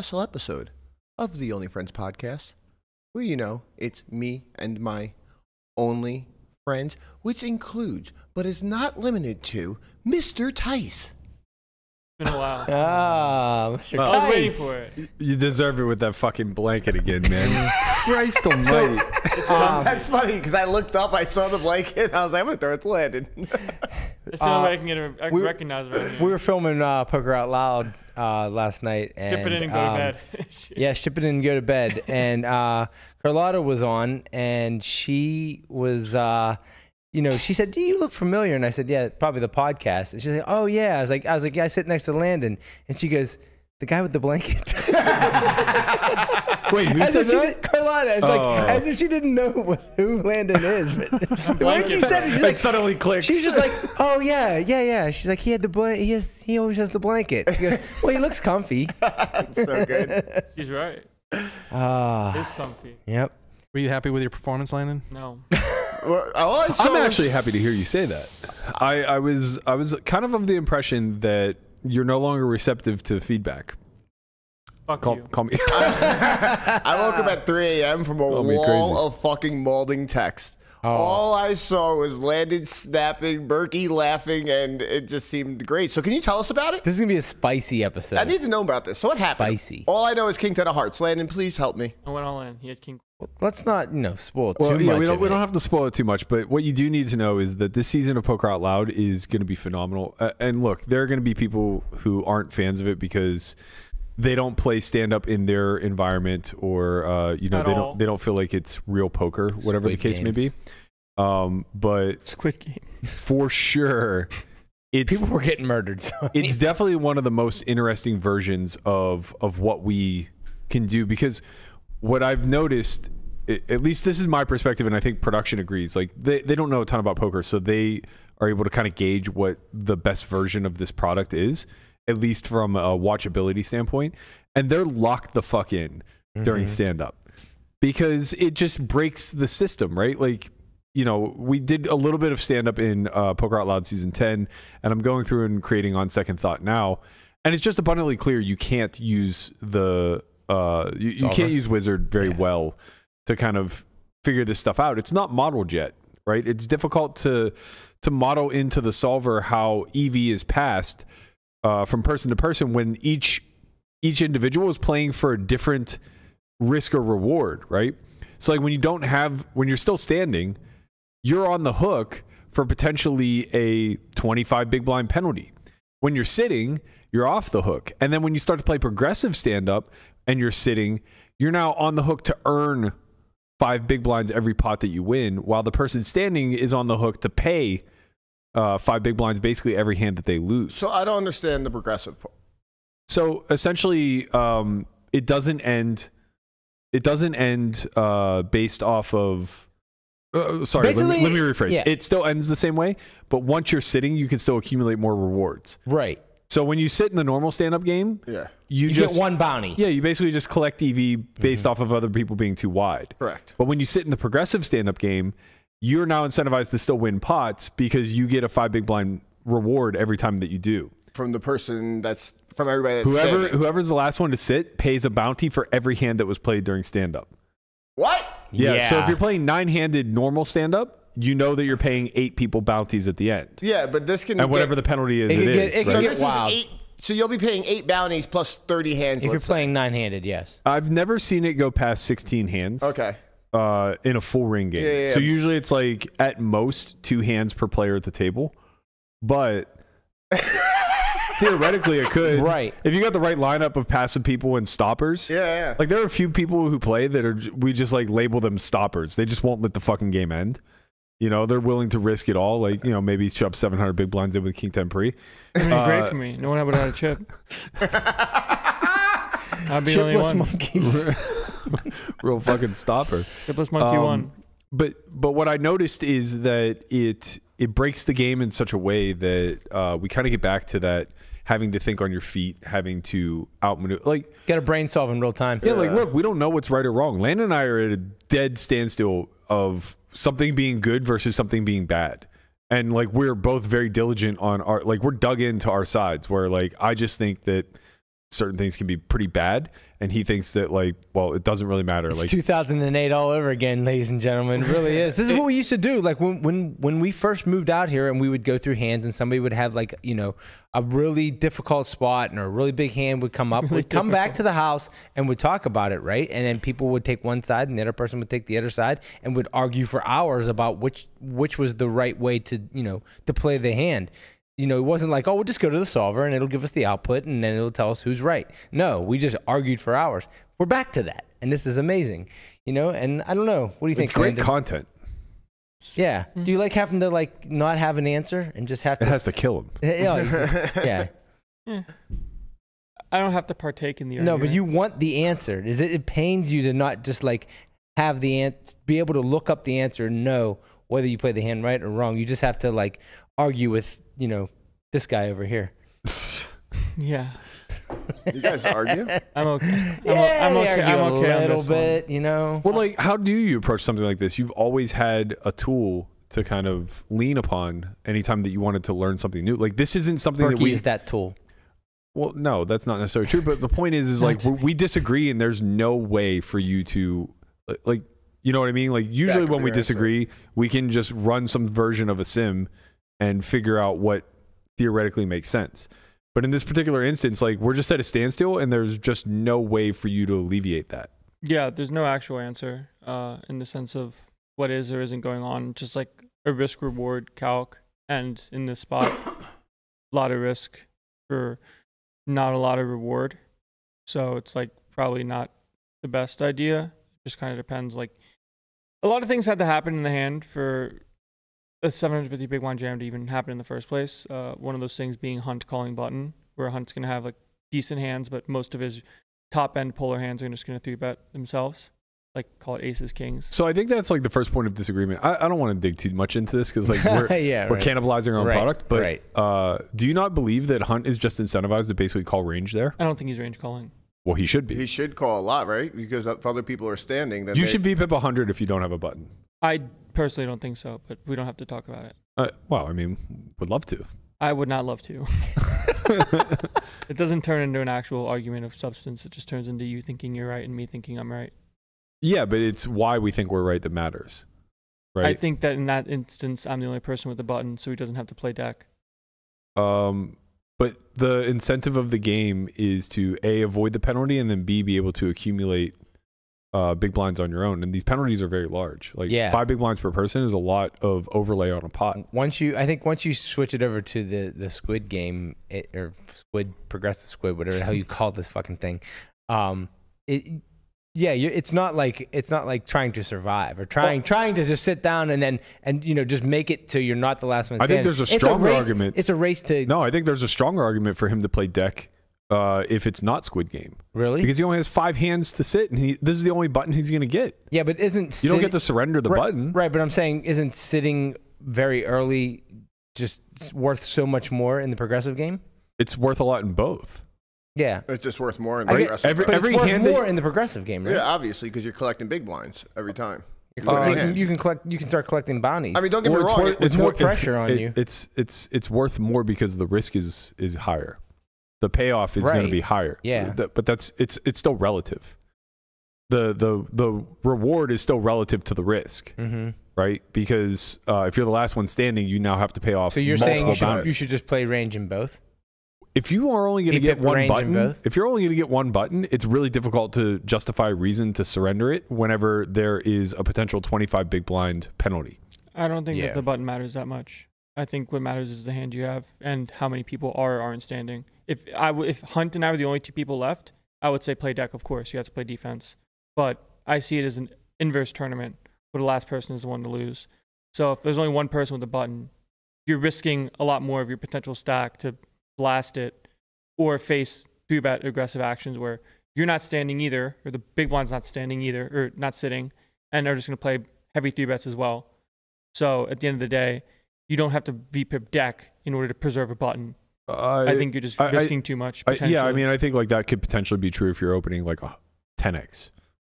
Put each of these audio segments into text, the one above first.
special episode of the Only Friends podcast, where you know it's me and my only friends, which includes, but is not limited to, Mr. Tice. been a while. Ah, Mr. Tice. I was waiting for it. You deserve it with that fucking blanket again, man. Christ almighty. That's funny because I looked up, I saw the blanket, and I was like, I'm gonna throw it to Landon. It's the only way I can get it. I we- recognize it right We were filming uh, Poker Out Loud uh, last night. And, Dip it in and go um, to bed. Yeah, ship it in and go to bed. and uh, Carlotta was on, and she was, uh, you know, she said, "Do you look familiar?" And I said, "Yeah, probably the podcast." And she's like, "Oh yeah." I was like, "I was like, yeah, I sit next to Landon," and she goes. The guy with the blanket. Wait, who As said she that? did- Carlotta. It's Oh. like as if she didn't know who Landon is. But the way she said it, she's It like, suddenly clicks. She's just like, oh yeah, yeah, yeah. She's like, he had the bl- he has, he always has the blanket. She goes, well, he looks comfy. so good. She's right. Ah, It's comfy. yep. Were you happy with your performance, Landon? No. Well, I saw I'm actually happy to hear you say that. I, I was I was kind of of the impression that you're no longer receptive to feedback. Fuck Call, you. call me. I woke up at 3 a.m. from a That'll wall crazy. of fucking molding text. All I saw was Landon snapping, Berkey laughing, and it just seemed great. So, can you tell us about it? This is gonna be a spicy episode. I need to know about this. So, what happened? Spicy. All I know is King Ten of Hearts. Landon, please help me. I went all in. He had king. Let's not, you know, spoil Well, too yeah, much. we don't of we it. don't have to spoil it too much, but what you do need to know is that this season of Poker Out Loud is going to be phenomenal. Uh, and look, there are going to be people who aren't fans of it because they don't play stand up in their environment, or uh, you know At they all. don't they don't feel like it's real poker, whatever Squid the case may be. Games. Um, but Squid Game. for sure, it's People were getting murdered. So I mean, it's definitely one of the most interesting versions of of what we can do because what I've noticed at least this is my perspective and I think production agrees like they, they don't know a ton about poker so they are able to kind of gauge what the best version of this product is at least from a watchability standpoint and they're locked the fuck in during stand up because it just breaks the system right like you know, we did a little bit of stand up in uh, Poker Out Loud season 10, and I'm going through and creating on second thought now. And it's just abundantly clear you can't use the, uh, you, you can't use Wizard very well to kind of figure this stuff out. It's not modeled yet, right? It's difficult to, to model into the solver how EV is passed uh, from person to person when each, each individual is playing for a different risk or reward, right? So like when you don't have, when you're still standing, you're on the hook for potentially a 25 big blind penalty. When you're sitting, you're off the hook. And then when you start to play progressive stand up and you're sitting, you're now on the hook to earn five big blinds every pot that you win, while the person standing is on the hook to pay uh, five big blinds basically every hand that they lose. So, I don't understand the progressive part. So essentially, um, it doesn't end. It doesn't end uh, based off of. Uh, sorry, let me, let me rephrase. yeah. It still ends the same way, but once you're sitting, you can still accumulate more rewards. right. So when you sit in the normal stand-up game, Yeah, you, You just get one bounty. yeah, you basically just collect EV based off of other people being too wide. correct. But when you sit in the progressive stand-up game, you're now incentivized to still win pots because you get a five big blind reward every time that you do. From the person that's from everybody that's Whoever standing. whoever's the last one to sit pays a bounty for every hand that was played during stand up. What? Yeah, So if you're playing nine handed normal stand up, you know that you're paying eight people bounties at the end. Yeah, but this can And whatever the penalty is, It it could is. get- it could so this wild. is eight. So you'll be paying eight bounties plus thirty hands. If you're say. playing nine-handed, yes. I've never seen it go past 16 hands Okay. Uh, in a full ring game. Yeah, yeah, So yeah. usually it's like at most two hands per player at the table. But theoretically, it could. Right. If you got the right lineup of passive people and stoppers. Yeah, yeah. Like there are a few people who play that are we just like label them stoppers. They just won't let the fucking game end. You know, they're willing to risk it all. Like, you know, maybe shove 700 big blinds in with King 10 pre. I mean, Uh, great for me. No one would have had a chip. I'd be the only Chipless one. monkeys. Real fucking stopper. Chipless monkey Um, one. But but what I noticed is that it it breaks the game in such a way that uh, we kind of get back to that having to think on your feet, having to outmaneuver. Like Got a brain solve in real time. yeah, like look, we don't know what's right or wrong. Landon and I are at a dead standstill of something being good versus something being bad. And like we're both very diligent on our like we're dug into our sides where like I just think that certain things can be pretty bad and he thinks that like well it doesn't really matter It's like 2008 all over again, ladies and gentlemen. It really is. This is what we used to do. Like when when when we first moved out here, and we would go through hands, and somebody would have like you know a really difficult spot, and a really big hand would come up. We'd come back to the house and would talk about it, right? And then people would take one side, and the other person would take the other side, and would argue for hours about which which was the right way to you know to play the hand. You know, it wasn't like, oh, we'll just go to the solver and it'll give us the output and then it'll tell us who's right. No, we just argued for hours. We're back to that. And this is amazing. You know, and I don't know. What do you think? it's great Landon? content yeah. Do you mm-hmm. like having to like not have an answer and just have to it has to kill him Yeah. it's- yeah. I don't have to partake in the No, but you want the answer. Is it it pains you to not just like have the ant be able to look up the answer and know whether you play the hand right or wrong. You just have to like argue with, you know, this guy over here. Yeah. You guys argue? I'm okay. I'm, yeah, I'm okay. argue I'm okay a on little this one. bit, you know. Well, like, how do you approach something like this? You've always had a tool to kind of lean upon anytime that you wanted to learn something new. Like, this isn't something that Berkey we. is that tool. well, no, that's not necessarily true. But the point is, is like we we disagree, and there's no way for you to, like, you know what I mean? Like, usually when we your answer. disagree, we can just run some version of a sim and figure out what theoretically makes sense. But in this particular instance, like, we're just at a standstill, and there's just no way for you to alleviate that. Yeah, there's no actual answer uh, in the sense of what is or isn't going on. Just like a risk reward calc, and in this spot, a lot of risk for not a lot of reward. So it's like probably not the best idea. Just kind of depends. Like a lot of things had to happen in the hand for a 750 big blind jam to even happen in the first place. Uh, one of those things being Hunt calling button, where Hunt's gonna have like decent hands, but most of his top end polar hands are just going to three bet themselves, like call it aces, kings. So I think that's like the first point of disagreement. I, I don't want to dig too much into this because like we're, yeah, we're right. cannibalizing our own Right, product. But right. uh, do you not believe that Hunt is just incentivized to basically call range there? I don't think he's range calling. Well, he should be. He should call a lot, right? Because if other people are standing, then you they- should VPIP 100 if you don't have a button. I personally don't think so, but we don't have to talk about it. Uh, well, I mean, would love to. I would not love to. it doesn't turn into an actual argument of substance. It just turns into you thinking you're right and me thinking I'm right. yeah, but it's why we think we're right that matters, Right? I think that in that instance, I'm the only person with the button, so he doesn't have to play deck. um, but the incentive of the game is to a avoid the penalty and then b be able to accumulate uh, big blinds on your own. And these penalties are very large. Like Yeah. five big blinds per person is a lot of overlay on a pot. Once you, I think once you switch it over to the the squid game it, or squid progressive squid, whatever the hell you call this fucking thing, um, it. Yeah, you it's not like it's not like trying to survive or trying trying to just sit down and then and you know just make it to you're not the last one. I think there's a It's stronger race- argument. It's a race to No, I think there's a stronger argument for him to play deck uh, if it's not Squid Game really. because he only has five hands to sit, and he, this is the only button he's going to get. yeah, but isn't You don't get to surrender the right, button. right? But I'm saying isn't sitting very early just worth so much more in the progressive game? It's worth a lot in both. Yeah, it's just worth more in the get- rest every- the but every it's worth hand that- more in the progressive game, right? Yeah, obviously, because you're collecting big blinds every time. You're Uh, collecting- yeah. you can collect. You can start collecting bounties. I mean, don't get Well, me it's wrong. worth- it- it's no worth- pressure on it- you. It's it's it's worth more because the risk is is higher. The payoff is going to be higher. Yeah. But that's it's it's still relative. The the the reward is still relative to the risk, hmm right? Because uh, if you're the last one standing, you now have to pay off. So you're saying you should, you should just play range in both? if you are only going to get one button, if you're only going to get one button, it's really difficult to justify reason to surrender it whenever there is a potential 25 big blind penalty. I don't think Yeah. that the button matters that much. I think what matters is the hand you have and how many people are or aren't standing. If I w- if Hunt and I were the only two people left, I would say play deck. Of course, you have to play defense, but I see it as an inverse tournament where the last person is the one to lose. So if there's only one person with a button, you're risking a lot more of your potential stack to blast it or face three bet aggressive actions where you're not standing either, or the big blind's not standing either, or not sitting, and they're just going to play heavy three bets as well. So at the end of the day, you don't have to VPIP deck in order to preserve a button. Uh, I think you're just I- I- risking too much. I, yeah, I mean, I think like that could potentially be true if you're opening like a 10x.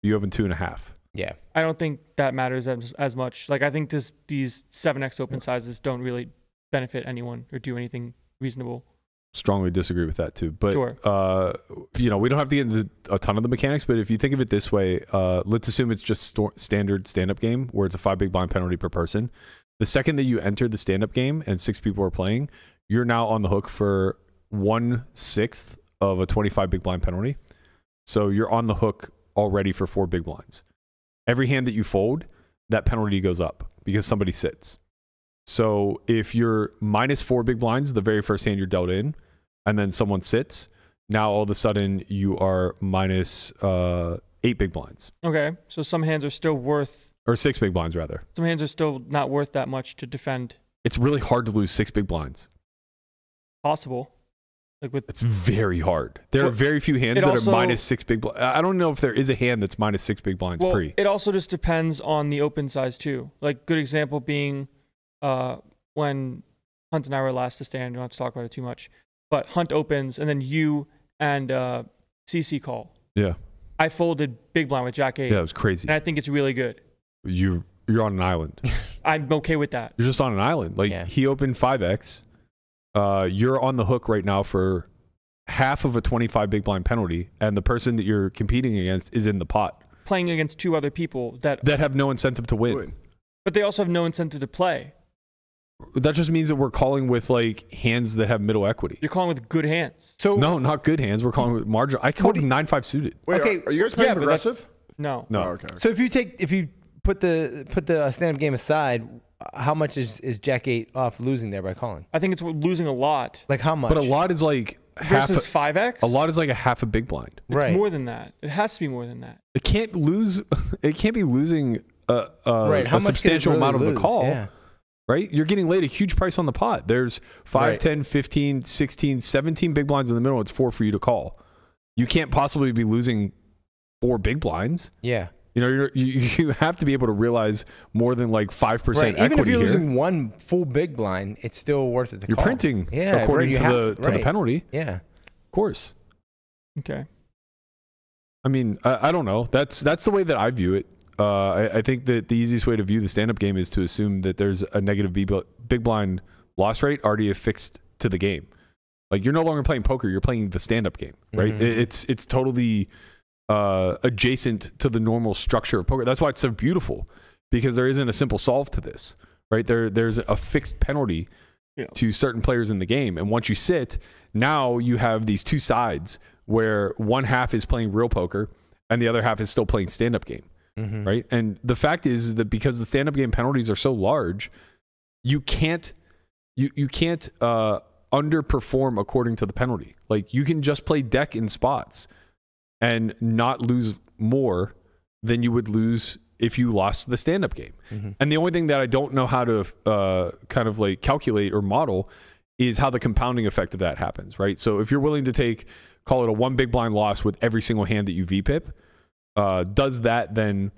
You open two and a half. Yeah. I don't think that matters as, as much. Like I think this these seven X open sizes don't really benefit anyone or do anything reasonable. Strongly disagree with that too. But Sure. uh, you know, we don't have to get into a ton of the mechanics. But if you think of it this way, uh, let's assume it's just sto- standard stand-up game where it's a five big blind penalty per person. The second that you enter the stand-up game and six people are playing, you're now on the hook for one sixth of a 25 big blind penalty. So you're on the hook already for four big blinds. Every hand that you fold, that penalty goes up because somebody sits. So if you're minus four big blinds, the very first hand you're dealt in, and then someone sits, now all of a sudden you are minus uh, eight big blinds Okay, so some hands are still worth. Or six big blinds rather. Some hands are still not worth that much to defend. It's really hard to lose six big blinds. Possible, like with It's very hard. There are very few hands that also- are minus six big blinds. I don't know if there is a hand that's minus six big blinds well, pre. it also just depends on the open size too. Like good example being, uh, when Hunt and I were last to stand. You don't have to talk about it too much, but Hunt opens and then you and uh, CC call. Yeah, I folded big blind with Jack eight, yeah, it was crazy. and I think it's really good. You you're on an island. I'm okay with that. You're just on an island. Like Yeah. he opened five x. Uh, you're on the hook right now for half of a 25 big blind penalty, and the person that you're competing against is in the pot Playing against two other people that, that have no incentive to win. Win. but they also have no incentive to play. That just means that we're calling with like hands that have middle equity. You're calling with good hands. So No, not good hands. We're calling with marginal. I called nine five suited. Wait, Okay, are, are you guys playing yeah, but progressive? No. No, Oh, okay. So if you take if you put the put the uh, stand up game aside, how much is is Jack eight off losing there by calling? I think it's losing a lot. Like how much? but a lot is like half. Versus A, five X. a lot is like a half a big blind. It's right. more than that. It has to be more than that. It can't lose. It can't be losing a, a, right. How a much could it substantial really amount of lose? the call. Yeah. right? You're getting laid a huge price on the pot. There's 5, Right. 10, 15, 16, 17 big blinds in the middle. It's four for you to call. You can't possibly be losing four big blinds. Yeah. You know, you're, you you have to be able to realize more than like 5% Right. equity Even if you're here. losing one full big blind, it's still worth it to you're call. printing Yeah, according right, to the to- to the penalty. Yeah. Of course. Okay. I mean, I, I don't know. That's that's the way that I view it. Uh, I, I think that the easiest way to view the stand-up game is to assume that there's a negative big blind loss rate already affixed to the game. Like you're no longer playing poker; you're playing the stand-up game, right? Mhm. It- It's it's totally uh, adjacent to the normal structure of poker. That's why it's so beautiful because there isn't a simple solve to this, right? There there's a fixed penalty Yeah. to certain players in the game, and once you sit, now you have these two sides where one half is playing real poker and the other half is still playing stand-up game Mhm. right? And the fact is, is that because the stand-up game penalties are so large, you can't you you can't uh, underperform according to the penalty. Like you can just play deck in spots and not lose more than you would lose if you lost the stand-up game. Mhm. And the only thing that I don't know how to uh, kind of like calculate or model is how the compounding effect of that happens, right? So if you're willing to take call it a one big blind loss with every single hand that you VPIP, uh, does that then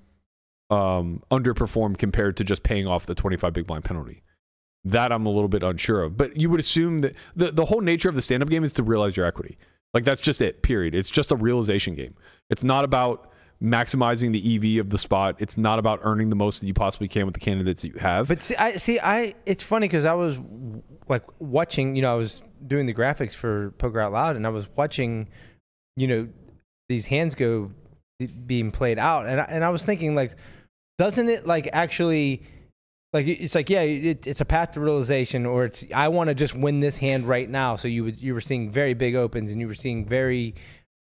um, underperform compared to just paying off the 25 big blind penalty? That I'm a little bit unsure of. But you would assume that the, the whole nature of the stand up game is to realize your equity. Like that's just it, period. It's just a realization game. It's not about maximizing the EV of the spot. It's not about earning the most that you possibly can with the candidates that you have. But see, I see. I it's funny because I was like watching. You know, I was doing the graphics for Poker Out Loud, and I was watching. You know, these hands go being played out, and I, and I was thinking like, doesn't it like actually? Like it's like yeah, it, it's a path to realization, or it's I want to just win this hand right now. So you would you were seeing very big opens, and you were seeing very,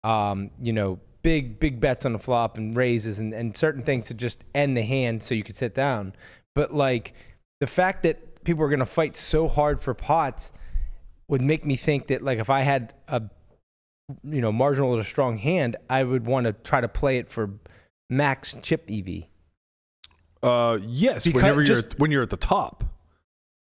um, you know, big big bets on the flop and raises, and, and certain things to just end the hand so you could sit down. But like the fact that people are gonna fight so hard for pots would make me think that like if I had a you know marginal or a strong hand, I would want to try to play it for max chip EV. Uh, yes, Because whenever you're just- when you're at the top,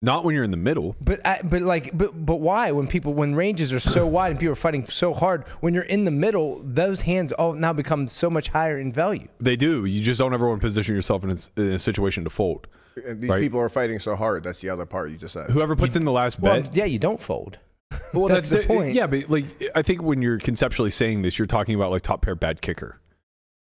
not when you're in the middle. But I, but like but but why when people when ranges are so wide and people are fighting so hard when you're in the middle those hands all now become so much higher in value. They do. You just don't ever want to position yourself in a, s- in a situation to fold. And these Right. people are fighting so hard. That's the other part you just said. Whoever puts in the last Well, bet. yeah, you don't fold. Well, that's the point. Yeah, but like I think when you're conceptually saying this, you're talking about like top pair bad kicker,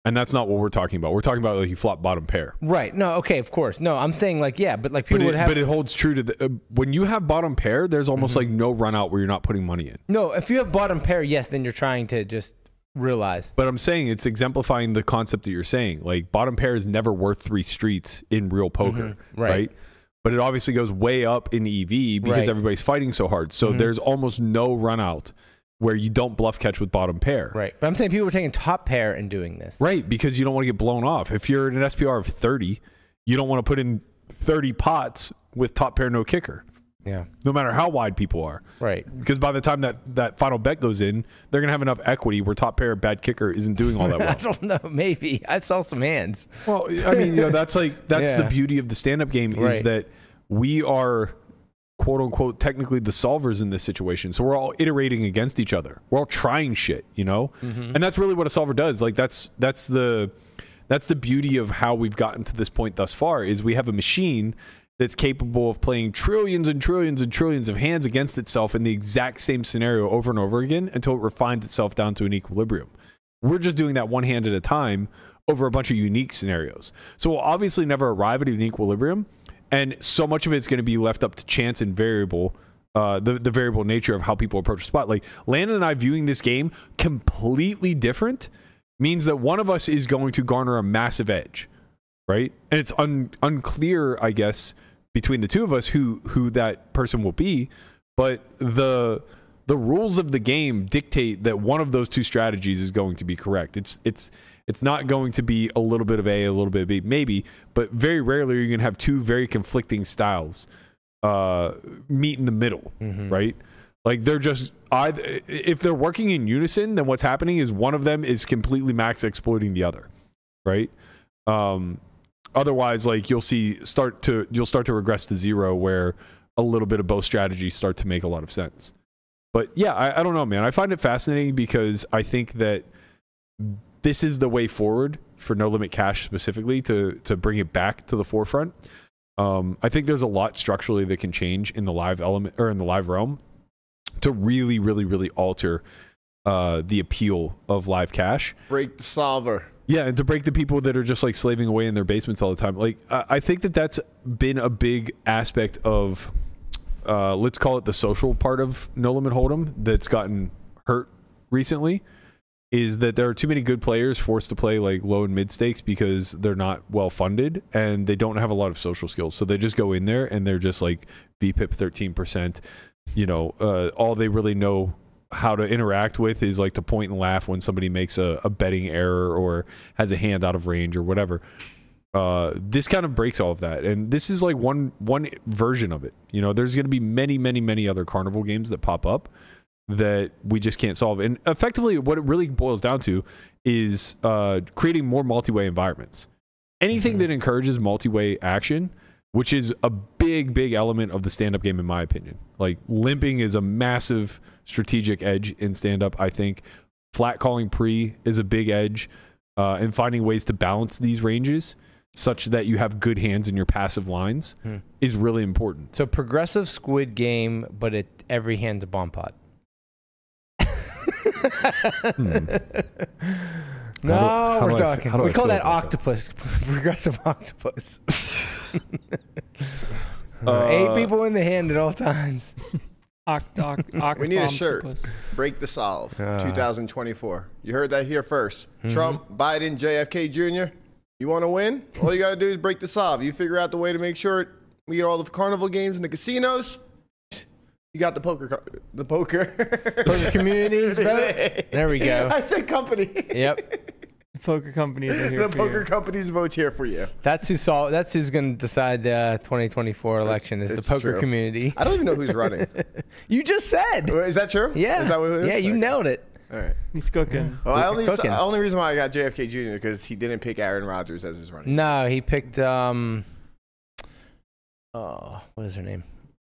and that's not what we're talking about. We're talking about like you flop bottom pair. Right. No, okay, of course. No, I'm saying like yeah, but like But people it, would have but it holds true to the uh, when you have bottom pair. There's almost like no run out where you're not putting money in. No, if you have bottom pair, yes, then you're trying to just realize. But I'm saying it's exemplifying the concept that you're saying. Like bottom pair is never worth three streets in real poker, Right. right? But it obviously goes way up in EV because Right. everybody's fighting so hard. So Mhm. there's almost no run out where you don't bluff catch with bottom pair. Right. But I'm saying people are taking top pair and doing this. Right, because you don't want to get blown off. If you're in an SPR of 30, you don't want to put in 30 pots with top pair no kicker, Yeah. no matter how wide people are. Right. Because by the time that, that final bet goes in, they're going to have enough equity where top pair bad kicker isn't doing all that well. I don't know. Maybe I saw some hands. well, I mean, you know, that's like, that's the beauty of the stand up game is Right. that we are quote unquote technically the solvers in this situation. So we're all iterating against each other. We're all trying shit, you know? Mm-hmm. And that's really what a solver does. Like that's that's the that's the beauty of how we've gotten to this point thus far is we have a machine that's capable of playing trillions and trillions and trillions of hands against itself in the exact same scenario over and over again until it refines itself down to an equilibrium. We're just doing that one hand at a time over a bunch of unique scenarios. So we'll obviously never arrive at an equilibrium, and so much of it's going to be left up to chance and variable. Uh, the the variable nature of how people approach a spot. Like Landon and I viewing this game completely different means that one of us is going to garner a massive edge, right? And it's un, unclear, I guess, between the two of us who who that person will be. But the the rules of the game dictate that one of those two strategies is going to be correct. It's it's it's not going to be a little bit of A, a little bit of B, maybe, but very rarely you're going to have two very conflicting styles uh, meet in the middle, right? Like they're just either if they're working in unison, then what's happening is one of them is completely max exploiting the other, right? Um, otherwise, like you'll see start to you'll start to regress to zero, where a little bit of both strategies start to make a lot of sense. But yeah, I, I don't know, man. I find it fascinating because I think that this is the way forward for no limit cash specifically to to bring it back to the forefront. Um, I think there's a lot structurally that can change in the live element or in the live realm to really, really, really alter uh, the appeal of live cash. Break the solver. Yeah, and to break the people that are just like slaving away in their basements all the time. Like, I, I think that that's been a big aspect of, uh, let's call it the social part of No Limit Hold'em that's gotten hurt recently. Is that there are too many good players forced to play like low and mid stakes because they're not well funded and they don't have a lot of social skills. So they just go in there and they're just like VPIP thirteen percent. You know, uh, all they really know how to interact with is like to point and laugh when somebody makes a, a betting error or has a hand out of range or whatever. Uh, this kind of breaks all of that, and this is like one one version of it. You know, there's going to be many, many, many other carnival games that pop up that we just can't solve. And effectively, what it really boils down to is uh, creating more multi-way environments. Anything that encourages multi-way action, which is a big, big element of the stand-up game, in my opinion. Like limping is a massive strategic edge in stand-up. I think flat calling pre is a big edge, uh, and finding ways to balance these ranges such that you have good hands in your passive lines Hmm. is really important. So progressive squid game, but it every hand's a bomb pot. Hmm. No, do- we're do I fe- talking. how we I call that about that? octopus. progressive octopus. Uh, Eight people in the hand at all times. Oct, oct, oct, We need a shirt. Break the solve. Uh. 2024. You heard that here 1st Mm-hmm. Trump, Biden, JFK Jr. You want to win? All you got to do is break the solve. You figure out the way to make sure we get all the carnival games in the casinos. You got the poker, co- the poker. Poker communities, vote. There we go. I said company. Yep. The poker companies are here the for poker you. company's votes here for you. That's who saw. That's who's going to decide the 2024 election. Is the poker true. community? I don't even know who's running. You just said. Is that true? Yeah. Is that what it is? Yeah, you Okay. nailed it. All right. He's cooking. Well, I only Cooking. the only reason why I got JFK Jr. because he didn't pick Aaron Rodgers as his running. No, he picked um. Oh, what is her name?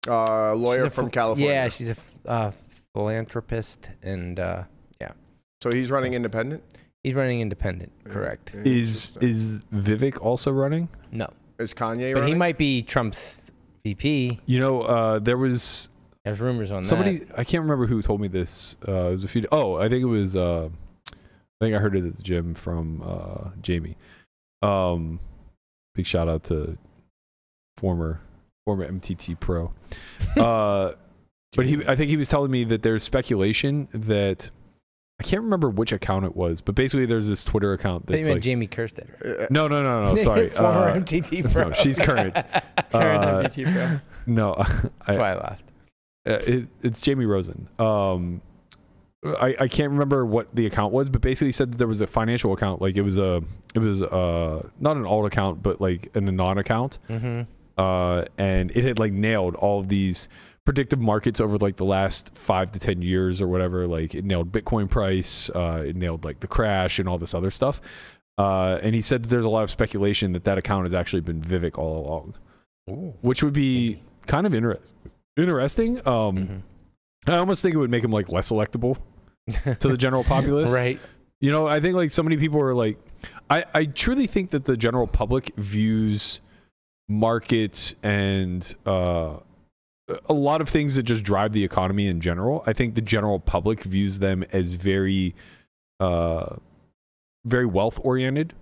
Uh, lawyer from ph- California. Yeah, she's a uh, philanthropist, and uh, yeah. so he's running independent. he's running independent. Yeah. Correct. Is Interesting. is Vivek also running? No, is Kanye but running? he might be Trump's VP. You know, uh, there was There's rumors on somebody that. I can't remember who told me this. Uh, it was a few. Oh, I think it was. Uh, I think I heard it at the gym from uh, Jamie. Um, big shout out to former former MTT pro. Uh, but he, I think he was telling me that there's speculation that I can't remember which account it was, but basically there's this Twitter account I that's like Jamie Kerstetter. Uh, no, no, no, no. Sorry, former uh, MTT pro. no, she's current. Current Uh, MVT, bro. no, That's why I laughed. Uh, it, it's Jamie Rosen. Um, I, I can't remember what the account was, but basically he said that there was a financial account, like it was a it was uh not an alt account, but like an anon account, Mm-hmm. Uh, and it had like nailed all of these predictive markets over like the last five to ten years or whatever. Like it nailed Bitcoin price, uh, it nailed like the crash and all this other stuff. Uh, and he said that there's a lot of speculation that that account has actually been Vivek all along, which would be kind of interest interesting. Um, Mm-hmm. I almost think it would make him like less electable to the general populace. right. You know, I think like so many people are like, I, I truly think that the general public views markets and uh, a lot of things that just drive the economy in general. I think the general public views them as very, uh, very wealth oriented,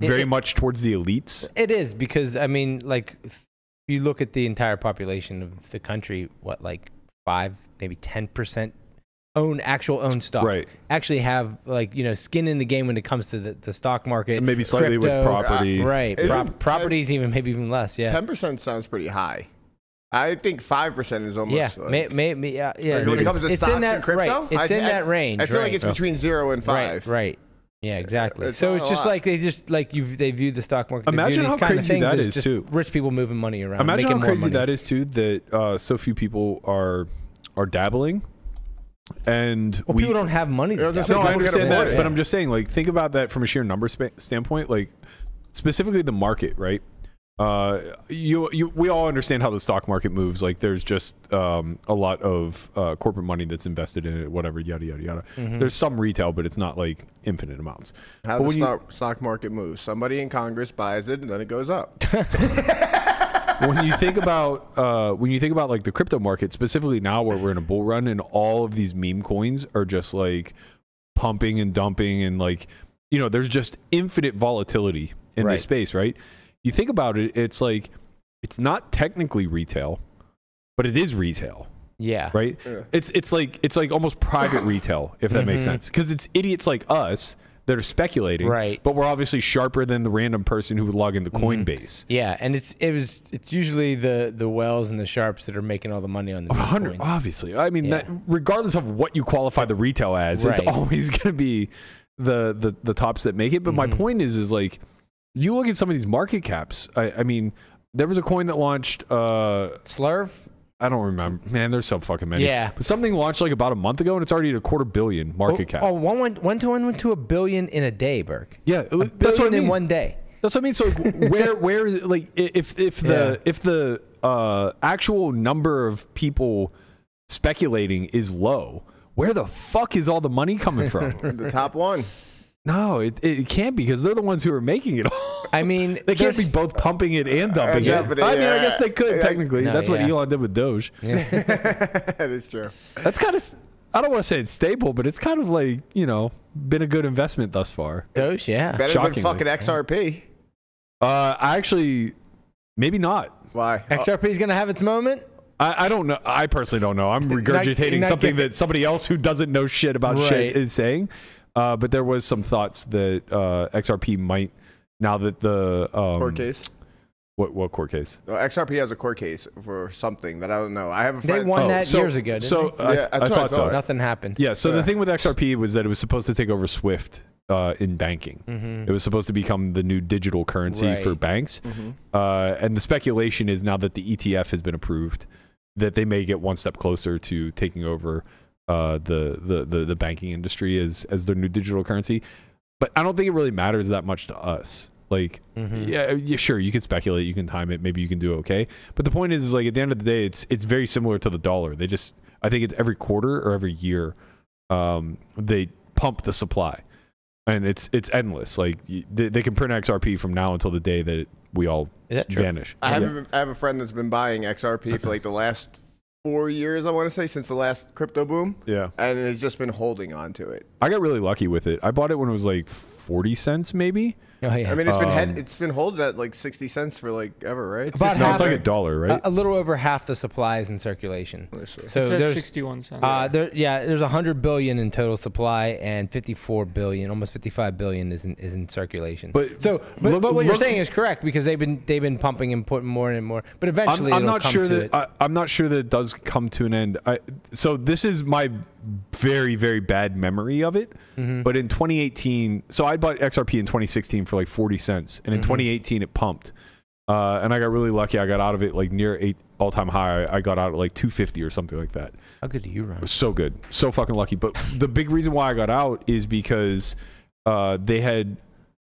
very it- much towards the elites. It is because I mean, like, if you look at the entire population of the country, what like five, maybe ten percent own actual own stock. Right. Actually, have like you know skin in the game when it comes to the, the stock market. And maybe slightly with crypto, property. Right. Isn't ten- properties even maybe even less. Yeah. Ten percent sounds pretty high. I think five percent is almost. yeah. like- May, may, may, yeah. Yeah. Like, when it comes to it's stocks in that, and crypto, Right. It's I- in I- that range. I feel like right. it's between zero and five. Right. Right. Yeah, exactly. It's so it's just lot. like they just like you they view the stock market. they view Imagine how kind crazy things that as is, just too. Rich people moving money around. Imagine how crazy that is too. That uh, so few people are are dabbling, and Well, we. people don't have money. Yeah, I To was say, no, I understand that, it. but I'm just saying, like, think about that from a sheer number spa- standpoint. Like, specifically the market, right? Uh, you, you, we all understand how the stock market moves. Like, there's just um, a lot of uh, corporate money that's invested in it, whatever, yada yada yada. Mm-hmm. There's some retail, but it's not like infinite amounts. How But the when you- stock, stock market moves. Somebody in Congress buys it, and then it goes up. when you think about uh, when you think about like the crypto market specifically now where we're in a bull run and all of these meme coins are just like pumping and dumping and like you know there's just infinite volatility in Right. this space right you think about it it's like it's not technically retail but it is retail Yeah. right Yeah. it's it's like it's like almost private retail if that makes Mhm. sense because it's idiots like us that are speculating Right. but we're obviously sharper than the random person who would log into Mhm. coinbase Yeah, and it's it was it's usually the the whales and the sharps that are making all the money on the hundred, obviously. I mean, Yeah. that, regardless of what you qualify the retail as, it's always going to be the, the the tops that make it. But my Mhm. point is, is like you look at some of these market caps. I, I mean, there was a coin that launched. Uh, Slurv. I don't remember. Man, there's so fucking many. Yeah. but something launched like about a month ago, and it's already at a quarter billion market cap. Oh, one went one to one went to a billion in a day, Burke. yeah, A that's what I billion in one day. That's what I mean. So where where where is like if if the Yeah. if the uh, actual number of people speculating is low, where the fuck is all the money coming from? the top one. No, it, it can't be because they're the ones who are making it all. I mean, They can't be both pumping it and dumping Yeah, it. but I mean, I guess they could Yeah. technically. No, That's what. Elon did with Doge. that is true. That's kind of. I don't want to say it's stable, but it's kind of like you know been a good investment thus far. Doge, yeah. Better Shockingly. than fucking XRP. Uh, I actually maybe not. Why? XRP is gonna have its moment. I, I don't know. I personally don't know. I'm regurgitating not something that somebody else who doesn't know shit about Right. shit is saying. Uh, but there was some thoughts that uh, XRP might now that the um, court case. What what court case? No, XRP has a court case for something that I don't know. I have a They won Oh, that so- years ago. Didn't So they? I, Yeah, I that's I thought so. nothing happened. Yeah. So Yeah. the thing with XRP was that it was supposed to take over SWIFT uh, in banking. Mhm. It was supposed to become the new digital currency for Right. banks. Mhm. Uh, and the speculation is now that the ETF has been approved, that they may get one step closer to taking over uh, the, the the the banking industry as as their new digital currency. But I don't think it really matters that much to us. Like, Mhm. yeah, yeah, sure, you can speculate, you can time it, maybe you can do okay. But the point is, is like at the end of the day, it's it's very similar to the dollar. They just, I think it's every quarter or every year, um, they pump the supply, and it's it's endless. Like they, they can print XRP from now until the day that it, we all Is that true? vanish. I have, Yeah. a, I have a friend that's been buying XRP for like the last four years, I want to say, since the last crypto boom, yeah, and it's just been holding on to it. I got really lucky with it. I bought it when it was like forty cents, maybe. Oh, yeah. I mean, it's been Um, head, it's been holding at like sixty cents for like ever, right? About No, it's like a dollar, right? a, a little over half the supply is in circulation. Let me. So it's at there's 61 cents. Uh, there, yeah, there's 100 billion in total supply, and 54 billion, almost 55 billion, is in, is in circulation. But so, but, look- but what you're look- saying is correct because they've been they've been pumping and putting more and more. But eventually, I'm, I'm it'll not come sure to that it. I, I'm not sure that it does come to an end. I, so this is my very very bad memory of it. Mm-hmm. But in 2018, so I bought XRP in 2016 for like 40 cents, and in Mm-hmm. 2018 it pumped, uh, and I got really lucky. I got out of it like near eight all time high. I got out at like 250 or something like that. How good do you run? so good, so fucking lucky. But the big reason why I got out is because uh, they had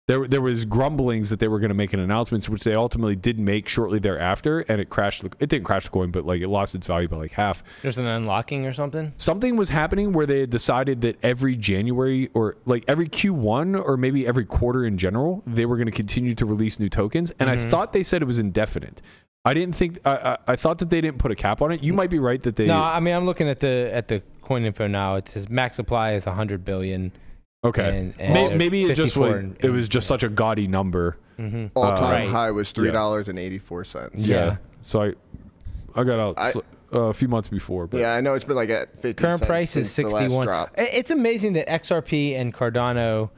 there there was grumblings that they were going to make an announcement, which they ultimately did make shortly thereafter, and it crashed. The, it didn't crash the coin, but like it lost its value by like half. There's an unlocking or something. Something was happening where they had decided that every January or like every Q1 or maybe every quarter in general, they were going to continue to release new tokens, and I mm-hmm. thought they said it was indefinite. I didn't think I, I, I thought that they didn't put a cap on it. You might be right that they No, I mean I'm looking at the at the coin info now. It says max supply is 100 billion. Okay. And- and May- maybe it just was, and- it was just such a gaudy number. Mm-hmm. All time right. high was three dollars and eighty four cents. Yeah. So I I got out I- s- uh, a few months before, but Yeah, I know it's been like at fifty. Current cents price is since the 61. It's amazing that XRP and Cardano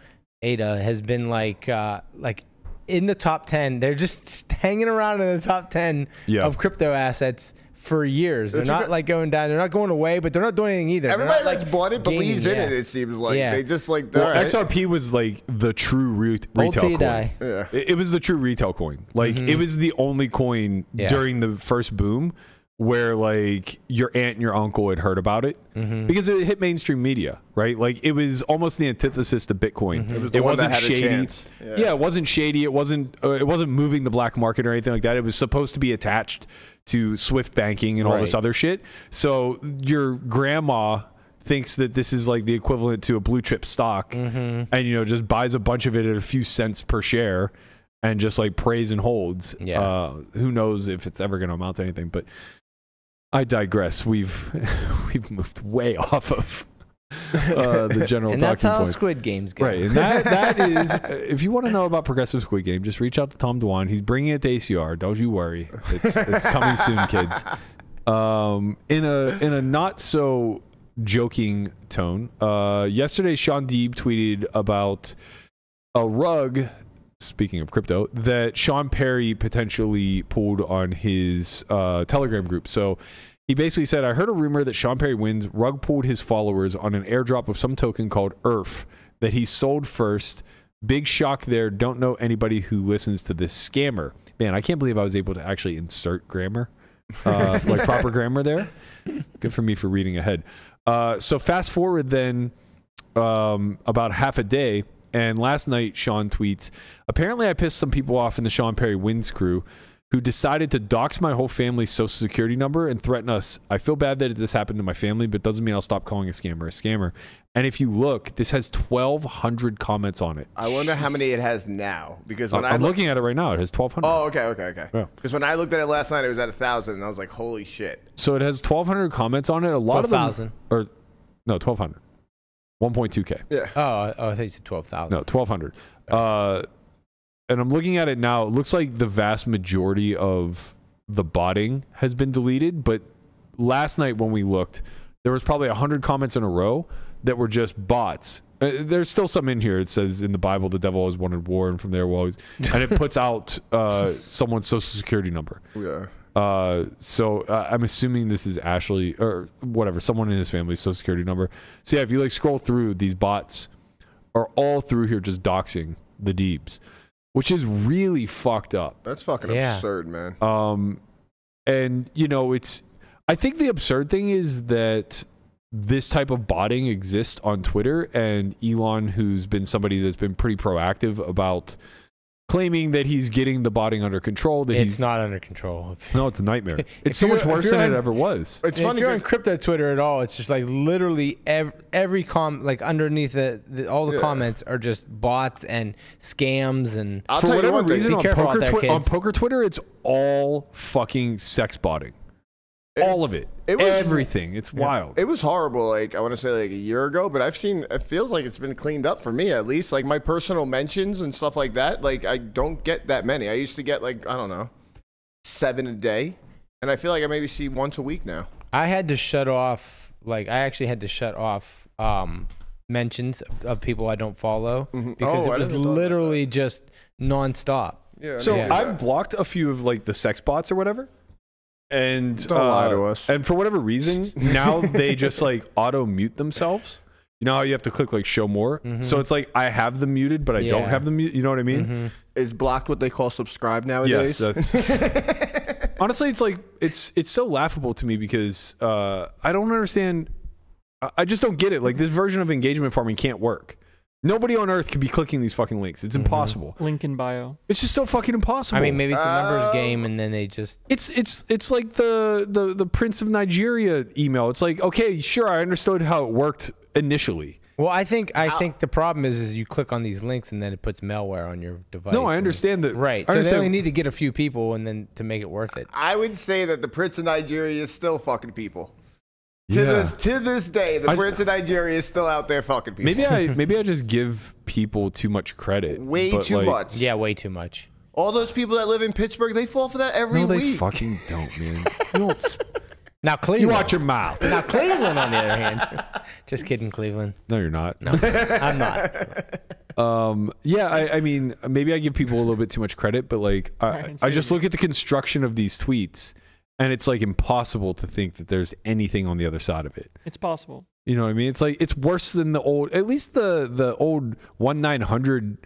ADA has been like uh, like in the top 10. They're just hanging around in the top 10 Yeah. of crypto assets for years. They're not like going down. They're not going away, but they're not doing anything either. Everybody not, that's like, bought it believes gaining, in it. yeah. It seems like Yeah. they just like well, all right. XRP was like the true re- retail coin. Yeah. It, it was the true retail coin. Like mm-hmm. it was the only coin Yeah. during the first boom where like your aunt and your uncle had heard about it Mm-hmm. because it hit mainstream media, right? Like it was almost the antithesis to Bitcoin. It was one wasn't that had a shady. Yeah. Yeah. it wasn't shady. It wasn't. Uh, it wasn't moving the black market or anything like that. It was supposed to be attached to Swift banking and all this other shit. So your grandma thinks that this is like the equivalent to a blue chip stock, Mm-hmm. and you know just buys a bunch of it at a few cents per share, and just like prays and holds. Yeah. Uh, who knows if it's ever going to amount to anything? But I digress. We've we've moved way off of uh, the general And that's how points. Squid Games go. Right, and that that is. uh, If you want to know about Progressive Squid Game, just reach out to Tom Dwan. He's bringing it to ACR. Don't you worry. It's it's coming soon, kids. Um, in a in a not so joking tone, uh, yesterday Shaun Deeb tweeted about a rug. Speaking of crypto, that Sean Perry potentially pulled on his uh, Telegram group. So he basically said, I heard a rumor that Sean Perry wins rug pulled his followers on an airdrop of some token called ERF that he sold first. Big shock there. Don't know anybody who listens to this scammer. Man, I can't believe I was able to actually insert grammar, uh, like proper grammar there. Good for me for reading ahead. Uh, so fast forward then um, about half a day. And last night, Shaun tweets, apparently I pissed some people off in the Sean Perry Wins crew who decided to dox my whole family's social security number and threaten us. I feel bad that this happened to my family, but doesn't mean I'll stop calling a scammer a scammer. And if you look, this has 1,200 comments on it. I wonder how many it has now because Uh, when I I'm look- looking at it right now. It has 1,200. Oh, okay, okay, okay. Yeah. Because when I looked at it last night, it was at a thousand, and I was like, "Holy shit!" So it has 1,200 comments on it. A lot of them, 12,000. or no, 1,200, 1.2k. Yeah. Oh, oh, I thought you said 12,000. No, 1,200. Uh, and I'm looking at it now. It looks like the vast majority of the botting has been deleted. But last night when we looked, there was probably 100 comments in a row that were just bots. Uh, there's still some in here. It says in the Bible, the devil always wanted war, and from there, will always. And it puts out uh, someone's social security number. Yeah. Uh, so uh, I'm assuming this is Ashley or whatever, someone in his family's social security number. So yeah, if you like scroll through, these bots are all through here just doxing the Deebs, which is really fucked up. That's fucking Yeah. absurd, man. Um, and you know, it's. I think the absurd thing is that this type of botting exists on Twitter, and Elon, who's been somebody that's been pretty proactive about claiming that he's getting the botting under control. That It's he's not under control. no, it's a nightmare. It's so much worse than on- it ever was. It's funny if funny you're on crypto Twitter at all, it's just like literally every, every com like underneath the, the all the Yeah. comments are just bots and scams and I'll For tell you whatever reason, Be on careful poker, there, Twi- on poker Twitter, it's all fucking sex botting. It- all of it. it was- Everything. It's wild. It was horrible, like I want to say like a year ago, but I've seen it feels like it's been cleaned up for me at least. Like my personal mentions and stuff like that. Like I don't get that many. I used to get like I don't know, seven a day, and I feel like I maybe see once a week now. I had to shut off like I actually had to shut off um mentions of, of people I don't follow Mhm. because Oh, it was didn't know about literally just nonstop. Yeah. So Yeah. I've blocked a few of like the sex bots or whatever. And Don't lie uh, to us. And for whatever reason, now they just like auto mute themselves. You know how you have to click like show more? So it's like I have them muted, but I don't have them mute. You know what I mean? Mhm. is blocked what they call subscribe nowadays. Yes, that's honestly, it's like it's it's so laughable to me because uh, I don't understand. I- I just don't get it. Like this version of engagement farming can't work. Nobody on earth could be clicking these fucking links. It's impossible. Link in bio. It's just so fucking impossible. I mean, maybe it's a numbers Uh, game, and then they just It's it's it's like the the the Prince of Nigeria email. It's like okay, sure, I understood how it worked initially. Well, I think I think the problem is is you click on these links and then it puts malware on your device. No, I and- understand that. Right. I So they understand. only need to get a few people and then to make it worth it. I would say that the Prince of Nigeria is still fucking people. To Yeah. this to this day, the I- Prince of Nigeria is still out there fucking people. Maybe I maybe I just give people too much credit. way too like, much. Yeah, way too much. All those people that live in Pittsburgh, they fall for that every No, they week. fucking don't, man. You don't. s- Now You Cleveland. watch your mouth. Now Cleveland, on the other hand, just kidding, Cleveland. No, you're not. No, I'm not. Um, yeah, I, I mean, maybe I give people a little bit too much credit, but like, I, I just look at the construction of these tweets, and it's like impossible to think that there's anything on the other side of it. It's possible. You know what I mean? It's like it's worse than the old, at least the the old one nine hundred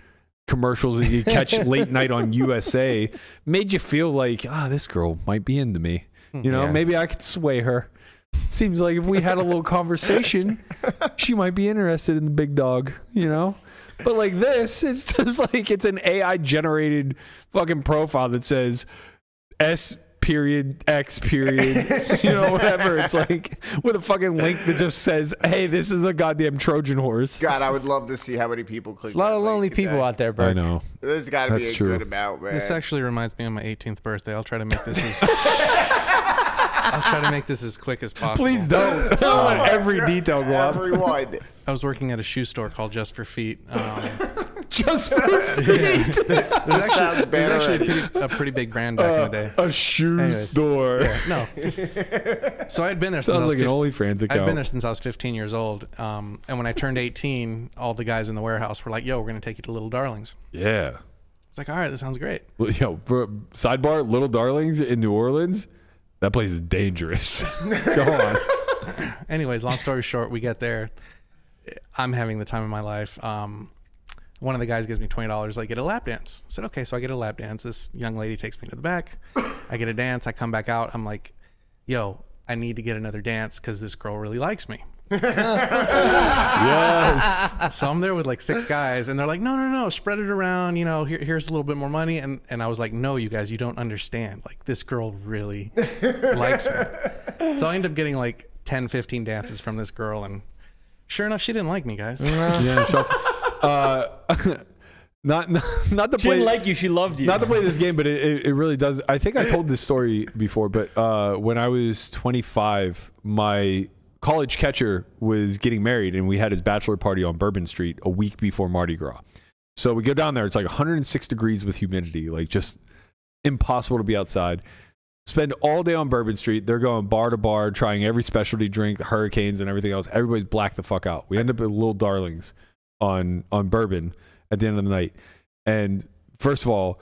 commercials that you catch late night on USA made you feel like ah, this girl might be into me. You know, Yeah. maybe I could sway her. Seems like if we had a little conversation, she might be interested in the big dog. You know. But like this, it's just like it's an AI generated fucking profile that says S period X period, you know, whatever. It's like with a fucking link that just says, "Hey, this is a goddamn Trojan horse." God, I would love to see how many people click. A lot that of link lonely today. people out there, bro. I know. There's got to be a true. good amount, man. This actually reminds me of my 18th birthday. I'll try to make this as I'll try to make this as quick as possible. Please don't. I want oh every detail go off. Everyone. I was working at a shoe store called Just for Feet. Um, Just for there's sounds actually, there's bad actually a, pretty, a pretty big brand back in the day. a shoe Anyways. store. No. So I had been there since I was an 15 OnlyFans account. I've been there since I was 15 years old. Um, and when I turned 18, all the guys in the warehouse were like, "Yo, we're gonna take you to Little Darlings." Yeah. It's like, all right, that sounds great. Well, Yo, bro, sidebar, Little Darlings in New Orleans. That place is dangerous. Go on. Anyways, long story short, we get there. I'm having the time of my life. Um, one of the guys gives me twenty dollars. Like, get a lap dance. I said, okay. So I get a lap dance. This young lady takes me to the back. I get a dance. I come back out. I'm like, yo, I need to get another dance because this girl really likes me. Yes. So I'm there with like six guys, and they're like, no, no, no, spread it around. You know, here, here's a little bit more money. And and I was like, no, you guys, you don't understand. Like, this girl really likes me. So I end up getting like 10, 15 dances from this girl, and sure enough, she didn't like me, guys. yeah, I'm shocked. Uh, not, not not to She play didn't like you. She loved you. not to play this game, but it, it, it really does. I think I told this story before, but uh, when I was 25, my college catcher was getting married, and we had his bachelor party on Bourbon Street a week before Mardi Gras. So we go down there. It's like 106 degrees with humidity, like just impossible to be outside. Spend all day on Bourbon Street. They're going bar to bar, trying every specialty drink, the hurricanes and everything else. Everybody's black the fuck out. We end up at Little Darlings on on Bourbon at the end of the night. And first of all,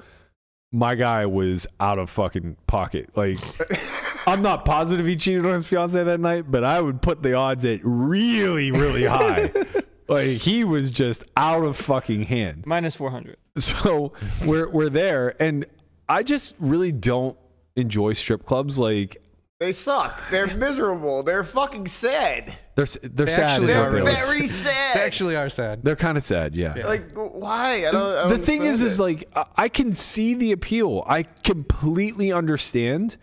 my guy was out of fucking pocket. Like, I'm not positive he cheated on his fiance that night, but I would put the odds at really, really high. like, he was just out of fucking hand. Minus 400. So we're we're there, and I just really don't enjoy strip clubs. Like, They suck. They're miserable. They're fucking sad. They're they're They sad. actually They're are really very sad. They actually are sad. They're kind of sad. Yeah. like why? I don't. I the don't thing is, understand is like I- I can see the appeal. I completely understand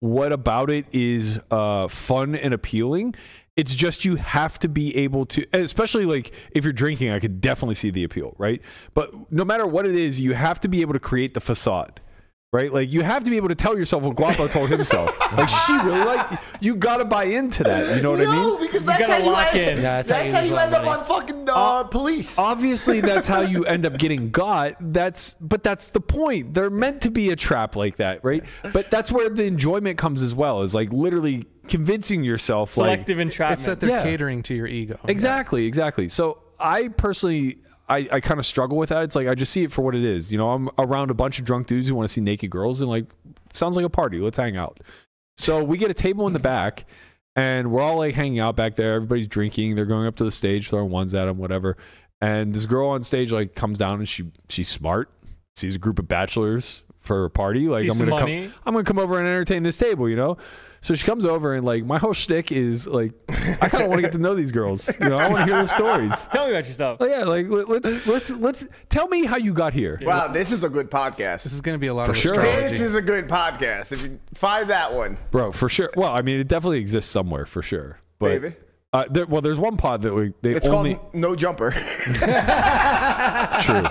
what about it is uh, fun and appealing. It's just you have to be able to, especially like if you're drinking, I could definitely see the appeal, right? But no matter what it is, you have to be able to create the facade. Right, like you have to be able to tell yourself what Guapo told himself. like she really like you. Got to buy into that. You know what I mean? no, mean? because that's how gotta you lock end. in. Yeah, that's, that's how how you you lose a end lot up on fucking uh, police. obviously that's how you end up getting got that's but that's the point they're meant to be a trap like that right but that's where the enjoyment comes as well is like literally convincing yourself Selective like entrapment. It's that they're Yeah. catering to your ego. exactly exactly so i personally I, I kind of struggle with that. It's like I just see it for what it is. You know, I'm around a bunch of drunk dudes who want to see naked girls and like sounds like a party. Let's hang out. So we get a table in the back and we're all like hanging out back there. Everybody's drinking. They're going up to the stage, throwing ones at them, whatever. And this girl on stage like comes down and she she's smart. Sees a group of bachelors for a party. Like Decent I'm gonna money. come. I'm gonna come over and entertain this table. You know. So she comes over and like my whole shtick is like I kind of want to get to know these girls. You know, I want to hear their stories. Tell me about yourself. Oh yeah, like let- let's let's let's tell me how you got here. Wow, this is a good podcast. This is going to be a lot For of sure. astrology. This is a good podcast. If you find that one, bro for sure well i mean it definitely exists somewhere for sure but Maybe. Uh, there, well there's one pod that we they it's only called No Jumper. true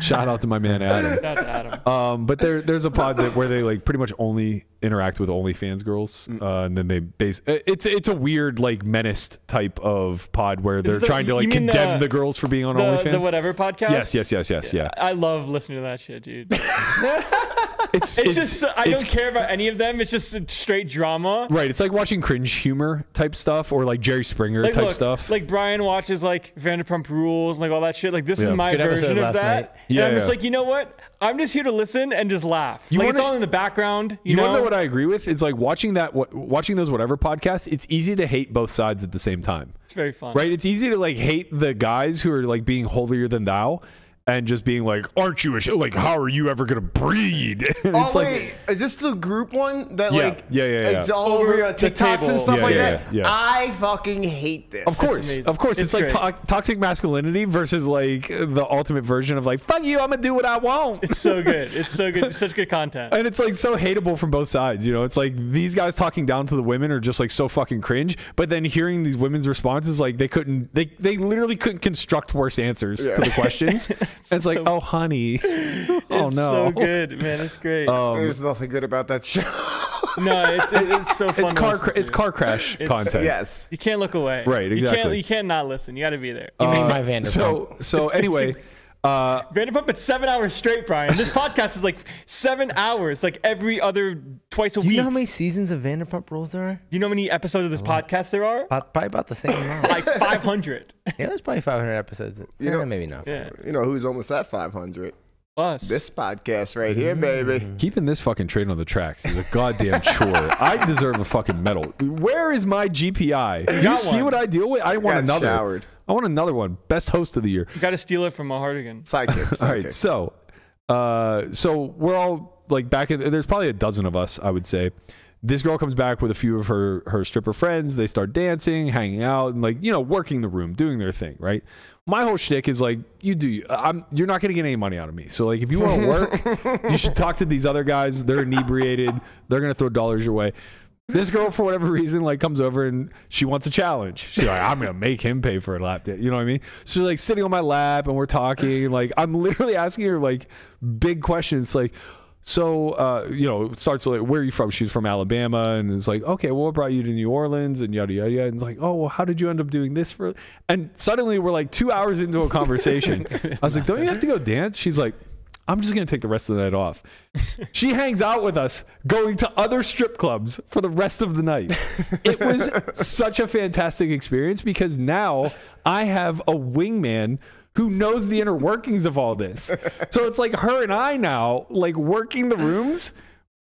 shout out to my man adam That's Adam. um but there there's a pod that where they like pretty much only interact with OnlyFans girls uh, and then they base it's it's a weird like menaced type of pod where they're the- trying to like mean the- condemn the, girls for being on The, OnlyFans the whatever podcast. yes yes yes yes yeah I love listening to that shit, dude. it's It's, just I it's- don't care about any of them. It's just straight drama. right it's like watching cringe humor type stuff or like Jerry Springer Like type look, stuff like Brian watches like Vanderpump Rules, and like all that shit. Like this Yeah. is my Good version of that. night. and Yeah, I'm just like, you know what? I'm just here to listen and just laugh. You like it's wanna- all in the background. You, You, know? want to know what I agree with? It's like watching that, wa- watching those whatever podcasts. It's easy to hate both sides at the same time, it's very fun. right? It's easy to like hate the guys who are like being holier than thou, and just being like, "Aren't you a sh- like? How are you ever gonna breed?" And oh it's like, wait, is this the group one that Yeah, like yeah, yeah, yeah. it's all Over over TikToks and stuff Yeah, like yeah, that? yeah, yeah. I fucking hate this. of course, of course, it's, It's like to- toxic masculinity versus like the ultimate version of like, "Fuck you, I'm gonna do what I want." It's so good. It's so good. It's such good content. And it's like so hateable from both sides, you know. It's like these guys talking down to the women are just like so fucking cringe. But then hearing these women's responses, like they couldn't, they they literally couldn't construct worse answers to the questions. and it's like, oh honey, oh no, so good, man. It's great. There's nothing good about that show. no, it's, it- it's so fun. it's car, listen cra- to. it's car crash It's- content. yes. You can't look away. Right, You can't. exactly. You can't not listen. You got to be there. You make Uh, my Vanderpump. So so anyway, uh, Vanderpump, it's seven hours straight, Brian. This podcast is like seven hours, like every other twice a Do week. you know how many seasons of Vanderpump Rules there are? Do you know how many episodes of this podcast there are? About, probably about the same amount. Like 500. yeah, there's probably 500 episodes. You know- Eh, maybe not. Yeah. You know who's almost at 500? Plus. This podcast right here, baby. keeping this fucking train on the tracks is a goddamn chore. I deserve a fucking medal. Where is my GPI? Do you got see one. what I deal with? I want Got another. showered. I want another one. Best host of the year. you got to steal it from a Hardigan. Sidekick. All right, so uh so we're all like back in there's probably a dozen of us, I would say. This girl comes back with a few of her her stripper friends. They start dancing, hanging out, and like, you know, working the room, doing their thing, right? My whole shtick is like, you do. I'm you're not gonna get any money out of me. So like if you want to work, you should talk to these other guys. They're inebriated, they're gonna throw dollars your way. This girl, for whatever reason, like comes over and she wants a challenge. She's like, I'm gonna make him pay for a lap dance. You know what I mean? So she's like sitting on my lap and we're talking. Like I'm literally asking her like big questions. Like, so uh, you know, it starts with like, where are you from? She's from Alabama, and it's like, okay, well, what brought you to New Orleans? And yada yada. yada. And it's like, oh, well, how did you end up doing this for? And suddenly we're like two hours into a conversation. I was like, don't you have to go dance? She's like. I'm just gonna take the rest of the night off. She hangs out with us, going to other strip clubs for the rest of the night. It was such a fantastic experience because now I have a wingman who knows the inner workings of all this. So it's like her and I now, like working the rooms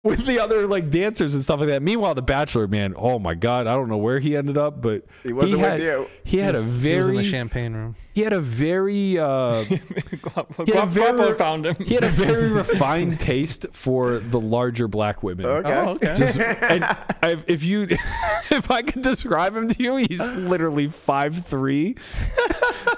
with the other like dancers and stuff like that. Meanwhile, the Bachelor, man, oh my god, I don't know where he ended up, but He wasn't had, with you. He had a very He was in the very champagne room. he had a very uh He had a very- found him. he had a very refined taste for the larger black women. Okay. Oh, okay. Just- and I, if you if I could describe him to you, he's literally five three.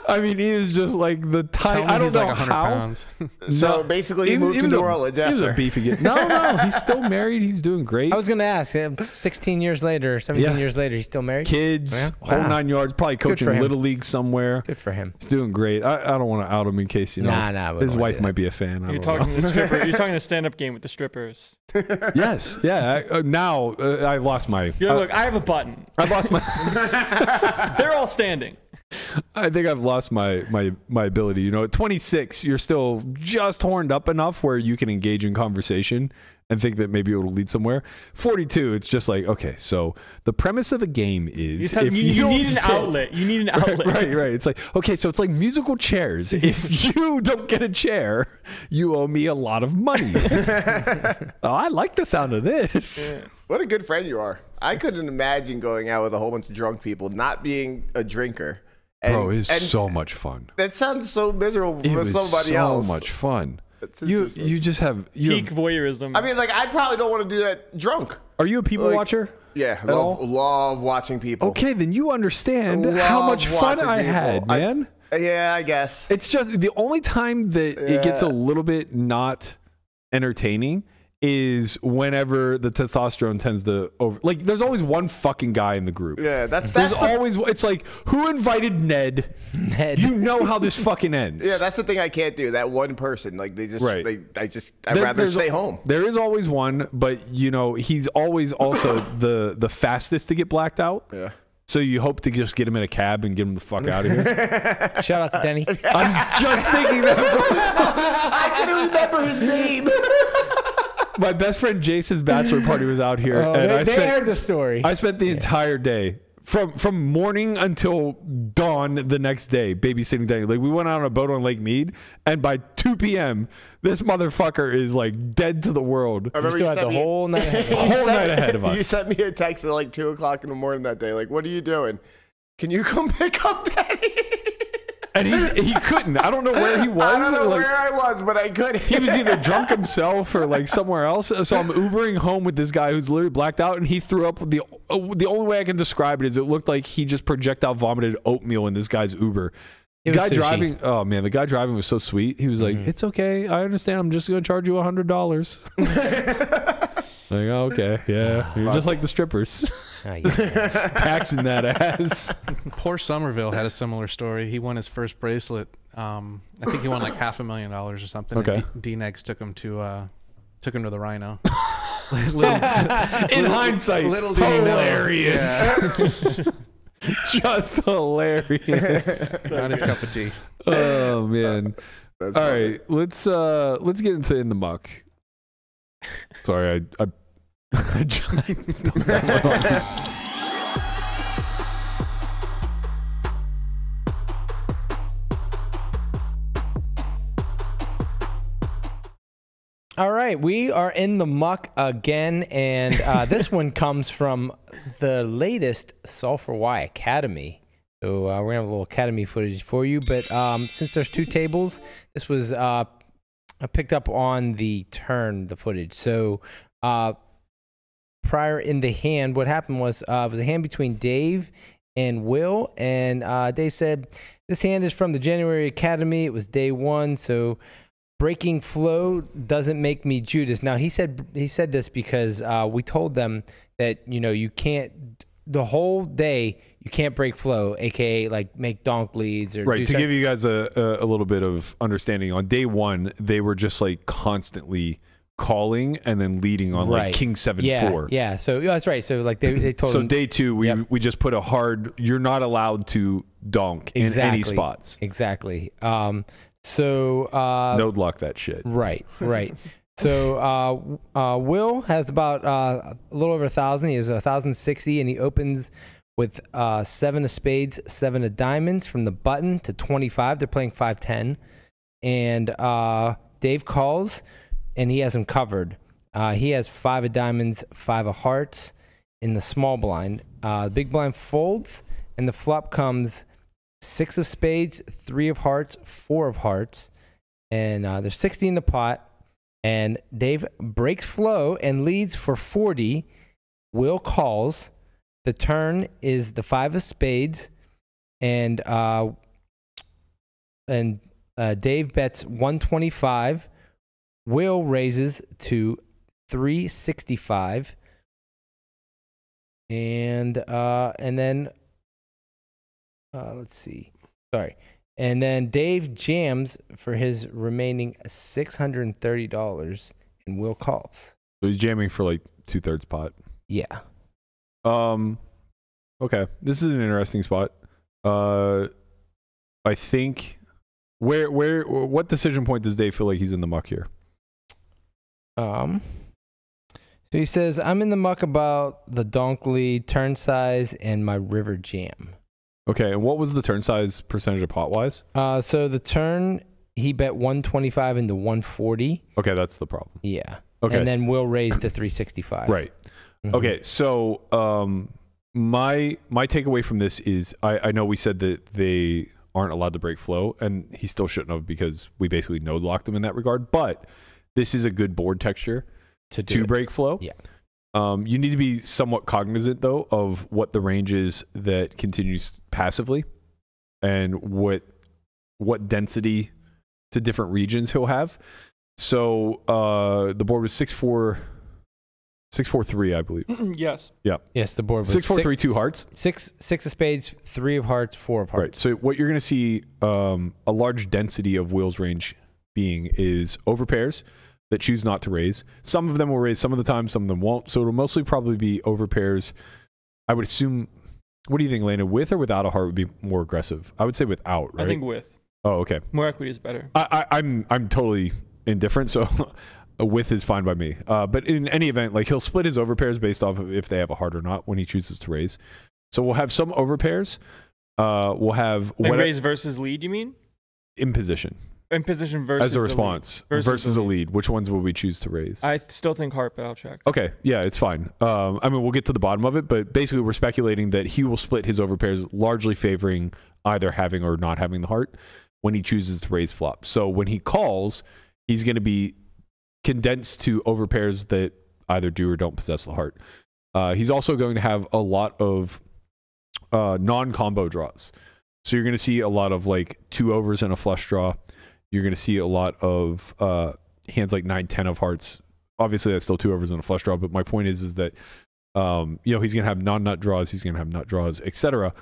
I mean, he is just like the Tell tiny. I don't he's know like 100 how. pounds. So No, basically, he was- moved to was New a- Orleans He was a beefy kid. No, no, he's still married. He's doing great. I was gonna ask. uh, 16 years later, 17 Yeah. years later, he's still married. Kids, Yeah. whole Wow. nine yards. Probably coaching for him. little league somewhere. Good for him. He's doing great. I, I don't want to out him in case you know. Nah, nah, we his don't wanna wife do might be a fan. I You're don't talking know. the stripper. You're talking the stand-up game with the strippers. yes, yeah. I, uh, now uh, I lost my. Yo, uh, look, I have a button. I lost my. They're all standing. I think I've lost my my my ability. You know, at 26, you're still just horned up enough where you can engage in conversation and think that maybe it will lead somewhere. 42, it's just like okay. So the premise of the game is have- if you- you, you don't need an outlet. You need an outlet. right, right. It's like okay, so it's like musical chairs. If you don't get a chair, you owe me a lot of money. oh, I like the sound of this. What a good friend you are. I couldn't imagine going out with a whole bunch of drunk people, not being a drinker. And, Bro, it's so much fun. That sounds so miserable It for was somebody so else. So much fun. That's You interesting. you just have you. Peak voyeurism. I mean, like, I probably don't want to do that drunk. are you a people like- watcher? Yeah, At love, all? love watching people. Okay, then you understand Love how much fun watching I people. had, I- man. Yeah, I guess. it's just the only time that it gets a little bit not entertaining is whenever the testosterone tends to over. Like, there's always one fucking guy in the group. Yeah, that's There's that's the, always it's like who invited Ned? Ned. You know how this fucking ends. yeah, that's the thing I can't do. That one person, like they just, Right. they, I just, I'd There- rather stay home. There is always one, but you know he's always also the the fastest to get blacked out. Yeah. So you hope to just get him in a cab and get him the fuck out of here. Shout out to Denny. I'm just thinking that. I couldn't remember his name. My best friend Jason's bachelor party was out here, Oh, and they, I they spent heard the story. I spent the entire day from from morning until dawn the next day babysitting Danny. Like we went out on a boat on Lake Mead, and by 2 p.m. this motherfucker is like dead to the world. I you remember still you had sent the me- whole night. ahead of whole sent- night ahead of us. You sent me a text at like two o'clock in the morning that day. Like, what are you doing? Can you come pick up Daddy? And he's he couldn't. I don't know where he was. I don't know like, where I was, but I could. he was either drunk himself or like somewhere else. So I'm Ubering home with this guy who's literally blacked out, and he threw up. The uh, the only way I can describe it is it looked like he just projectile vomited oatmeal in this guy's Uber. It was guy sushi. driving, oh man, the guy driving was so sweet. He was like, mm-hmm. "It's okay, I understand. I'm just going to charge you a hundred dollars." like, oh, okay, yeah, you're just like the strippers, Oh, yeah. taxing that ass. Poor Somerville had a similar story. He won his first bracelet. Um, I think he won like half a million dollars or something. Okay. And D- D-Negs took him to uh, took him to the Rhino. little, In hindsight, little did he hilarious, just hilarious. not his cup of tea. Oh man. That's All funny. right, let's uh let's get into in the muck. Sorry, I I, I jumped that one on. All right, we are in the muck again, and uh, this one comes from the latest Solve for Why Academy. So uh, we're gonna have a little Academy footage for you, but um, since there's two tables, this was uh, picked up on the turn, the footage. So prior in the hand, what happened was uh, it was a hand between Dave and Will, and uh, Dave said this hand is from the January Academy. It was day one, so breaking flow doesn't make me Judas. Now he said he said this because uh, we told them that you know you can't the whole day you can't break flow, aka like make donk leads or Right to stuff- give you guys a, a a little bit of understanding. On day one, they were just like constantly calling and then leading on Right. like King Seven yeah Four. yeah. So yeah, that's right. So like they they told So him day two, we Yep. we just put a hard. You're not allowed to donk in any Exactly. spots. exactly. Um. So uh. no luck that shit. Right, right. so uh, uh, Will has about uh, a little over a thousand. He has a thousand sixty, and he opens with uh, seven of spades, seven of diamonds from the button to twenty five. They're playing five ten, and uh, Dave calls, and he has him covered. Uh, he has five of diamonds, five of hearts in the small blind. Uh, the big blind folds, and the flop comes six of spades, three of hearts, four of hearts, and uh, there's 60 in the pot. And Dave breaks flow and leads for 40. Will calls. The turn is the five of spades, and uh, and uh, Dave bets 125. Will raises to 365. And uh and then uh let's see. Sorry. And then Dave jams for his remaining $630 and Will calls. So he's jamming for like two thirds pot. Yeah. Um, okay, this is an interesting spot. Uh, I think where where what decision point does Dave feel like he's in the muck here? Um so he says, I'm in the muck about the donk lead, turn size, and my river jam. Okay, and what was the turn size percentage of pot wise? Uh, so the turn he bet 125 into 140. Okay, that's the problem. Yeah. Okay, And then we'll raise to 365. right. Mhm. Okay, so um, my my takeaway from this is I, I know we said that they aren't allowed to break flow, and he still shouldn't have because we basically no locked them in that regard. But this is a good board texture To do to it. break flow. Yeah. Um, you need to be somewhat cognizant though of what the range is that continues passively, and what what density to different regions he'll have. So uh, the board was six four, six four three, I believe. yes. Yeah. Yes, the board was Six four three two six- hearts. Six six of spades, three of hearts, four of hearts. Right. So what you're going to see um, a large density of Will's range being is overpairs that choose not to raise. Some of them will raise some of the time, some of them won't. So it'll mostly probably be overpairs. I would assume. What do you think, Lena? With or without a heart would be more aggressive? I would say without. Right. I think with oh, okay. more equity is better. I, I, I'm I'm totally indifferent. So. A width is fine by me, uh, but in any event, like he'll split his overpairs based off of if they have a heart or not when he chooses to raise. So we'll have some overpairs. Uh, we'll have Like what raise versus lead, you mean? in position In position versus as a response Versus versus, a lead. Which ones will we choose to raise? I still think heart, but I'll check. okay, yeah, it's fine. Um, I mean, we'll get to the bottom of it, but basically, we're speculating that he will split his overpairs, largely favoring either having or not having the heart when he chooses to raise flop. So when he calls, he's going to be condensed to overpairs that either do or don't possess the heart. Uh, he's also going to have a lot of uh, non-combo draws. So you're going to see a lot of like two overs and a flush draw. You're going to see a lot of uh, hands like nine, ten of hearts. Obviously, that's still two overs and a flush draw. But my point is, is that um, you know he's going to have non-nut draws. He's going to have nut draws, etc.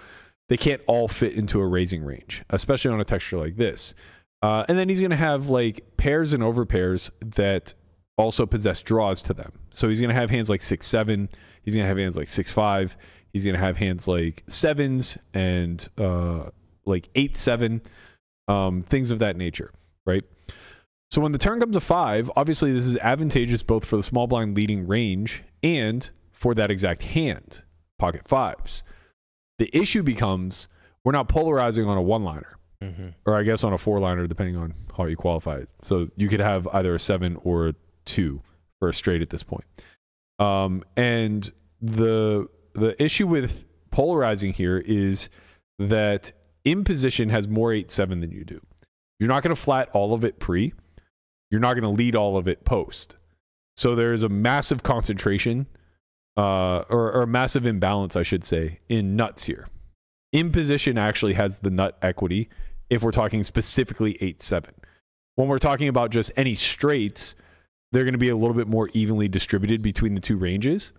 They can't all fit into a raising range, especially on a texture like this. Uh, and then he's going to have like pairs and overpairs that also possess draws to them. So he's going to have hands like six seven. He's going to have hands like six five. He's going to have hands like sevens and uh, like eight seven, um, things of that nature, right? So when the turn comes to five, obviously this is advantageous both for the small blind leading range and for that exact hand, pocket fives. The issue becomes we're not polarizing on a one liner Mm-hmm. or I guess on a four liner, depending on how you qualify it. So you could have either a seven or a two for a straight at this point. Um, and the the issue with polarizing here is that in position has more eight seven than you do. You're not going to flat all of it pre. You're not going to lead all of it post. So there's a massive concentration, uh, or, or a massive imbalance, I should say, in nuts here. In position actually has the nut equity if we're talking specifically 8 7. When we're talking about just any straights, they're going to be a little bit more evenly distributed between the two ranges.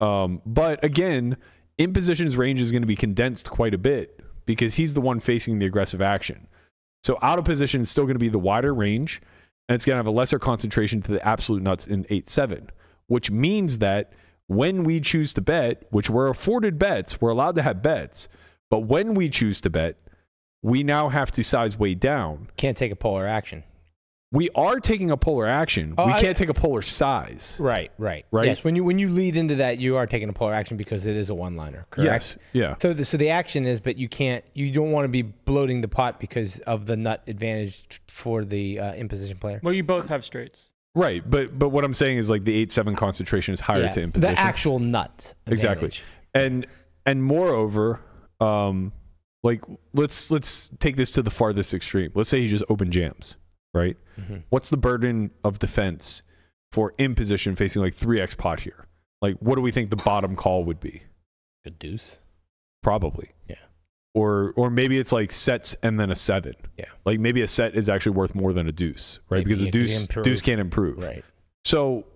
Um, but again, in position's range is going to be condensed quite a bit because he's the one facing the aggressive action. So out of position is still going to be the wider range, and it's going to have a lesser concentration to the absolute nuts in 8 7, which means that when we choose to bet, which we're afforded bets, we're allowed to have bets, but when we choose to bet, we now have to size way down. Can't take a polar action. We are taking a polar action. Oh, we can't take a polar size. Right, right, Right? Yes, when you when you lead into that, you are taking a polar action because it is a one liner. Correct. Yes. Yeah. So the, so the action is, but you can't. You don't want to be bloating the pot because of the nut advantage for the uh, in position player. Well, you both have straights. Right, but but what I'm saying is like the eight seven concentration is higher Yeah, to in position. the actual nuts. exactly, and and moreover, um, like let's let's take this to the farthest extreme. Let's say he just open jams, right? Mhm. What's the burden of defense for in position facing like three x pot here? Like, what do we think the bottom call would be? A deuce. Probably. Yeah. Or or maybe it's like sets and then a seven. Yeah. Like maybe a set is actually worth more than a deuce, right? Maybe because a it can deuce deuce can't improve. Right. So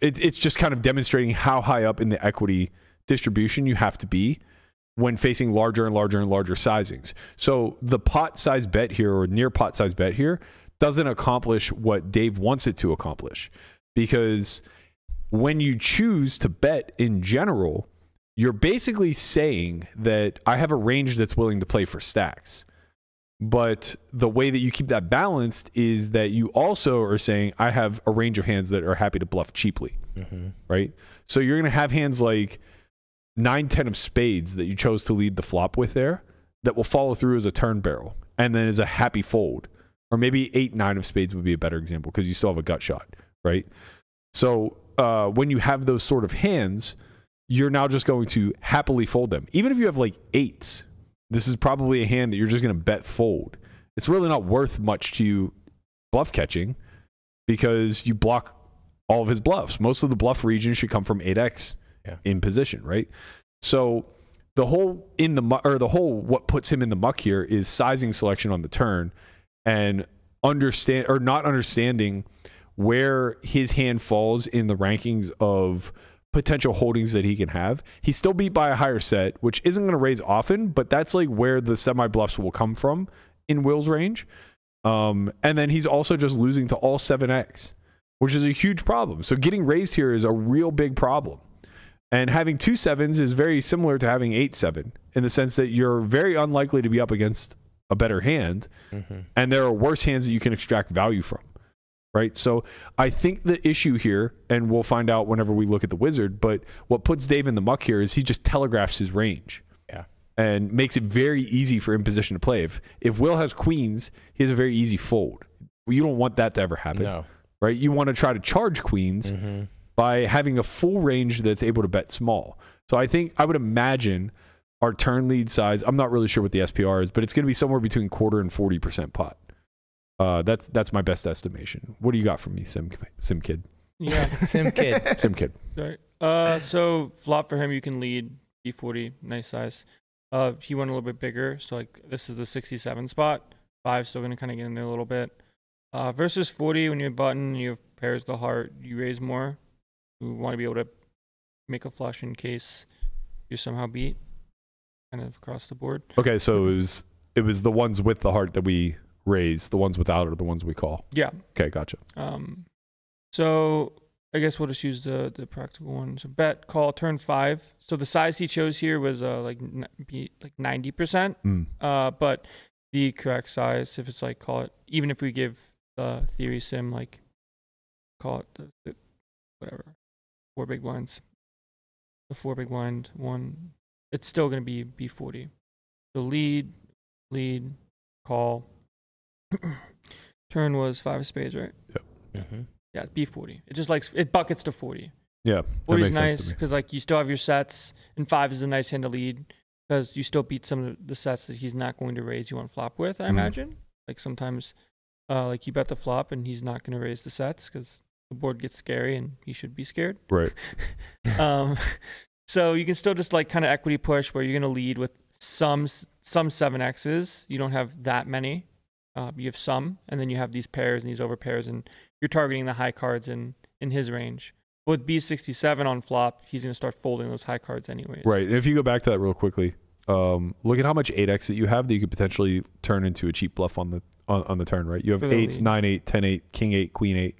it, it's just kind of demonstrating how high up in the equity distribution you have to be when facing larger and larger and larger sizings. So the pot size bet here or near pot size bet here doesn't accomplish what Dave wants it to accomplish because when you choose to bet in general, you're basically saying that I have a range that's willing to play for stacks. But the way that you keep that balanced is that you also are saying I have a range of hands that are happy to bluff cheaply, Mm-hmm. right? So you're going to have hands like 9 10 of spades that you chose to lead the flop with there that will follow through as a turn barrel and then as a happy fold. Or maybe 8 9 of spades would be a better example because you still have a gut shot, right? So uh, when you have those sort of hands, you're now just going to happily fold them. Even if you have like eights, this is probably a hand that you're just going to bet fold. It's really not worth much to you bluff catching because you block all of his bluffs. Most of the bluff region should come from 8x Yeah. in position, right? So the whole in the mu- or the whole what puts him in the muck here is sizing selection on the turn and understand or not understanding where his hand falls in the rankings of potential holdings that he can have. He's still beat by a higher set, which isn't going to raise often, but that's like where the semi bluffs will come from in Will's range. Um, and then he's also just losing to all 7x, which is a huge problem. So getting raised here is a real big problem. And having two sevens is very similar to having eight seven in the sense that you're very unlikely to be up against a better hand, Mm-hmm. and there are worse hands that you can extract value from. Right. So I think the issue here, and we'll find out whenever we look at the wizard, but what puts Dave in the muck here is he just telegraphs his range. Yeah. And makes it very easy for in position to play. If if Will has queens, he has a very easy fold. You don't want that to ever happen. No. Right? You want to try to charge queens Mm-hmm. by having a full range that's able to bet small. So I think I would imagine our turn lead size. I'm not really sure what the SPR is, but it's going to be somewhere between quarter and forty percent pot. Uh, that's that's my best estimation. What do you got from me, Sim Sim Kid? Yeah. Sim kid. Sim Kid. Right. Uh, so flop for him, you can lead B40, nice size. Uh, he went a little bit bigger, so like this is the 67 spot. Five still gonna kind of get in there a little bit. Uh, versus 40, when you have button, you have pairs the heart, you raise more. You want to be able to make a flush in case you somehow beat, kind of across the board. Okay, so it was it was the ones with the heart that we raise. The ones without are the ones we call. Yeah. Okay, gotcha. Um, so I guess we'll just use the the practical one. So bet call turn five. So the size he chose here was uh like be like ninety percent. Mm. Uh, but the correct size, if it's like call it, even if we give the theory sim like call it the, the whatever four big blinds, the four big blind one, it's still gonna be B forty. So lead, lead, call. Turn was five of spades, right? Mm-hmm. Yeah, B forty. It just likes it buckets to forty. Yeah, that Forty is nice because like you still have your sets, and five is a nice hand to lead because you still beat some of the sets that he's not going to raise you on flop with. I Mhm. imagine. Like sometimes, uh, like you bet the flop and he's not going to raise the sets because the board gets scary and he should be scared. Right. um, so you can still just like kind of equity push where you're going to lead with some some seven X's. You don't have that many. Uh, you have some, and then you have these pairs and these over pairs, and you're targeting the high cards in in his range. With B67 on flop, he's going to start folding those high cards anyways. Right. And if you go back to that real quickly, um, look at how much 8x that you have that you could potentially turn into a cheap bluff on the on, on the turn, right? You have eights, lead. nine, eight, ten, eight, king eight, queen eight.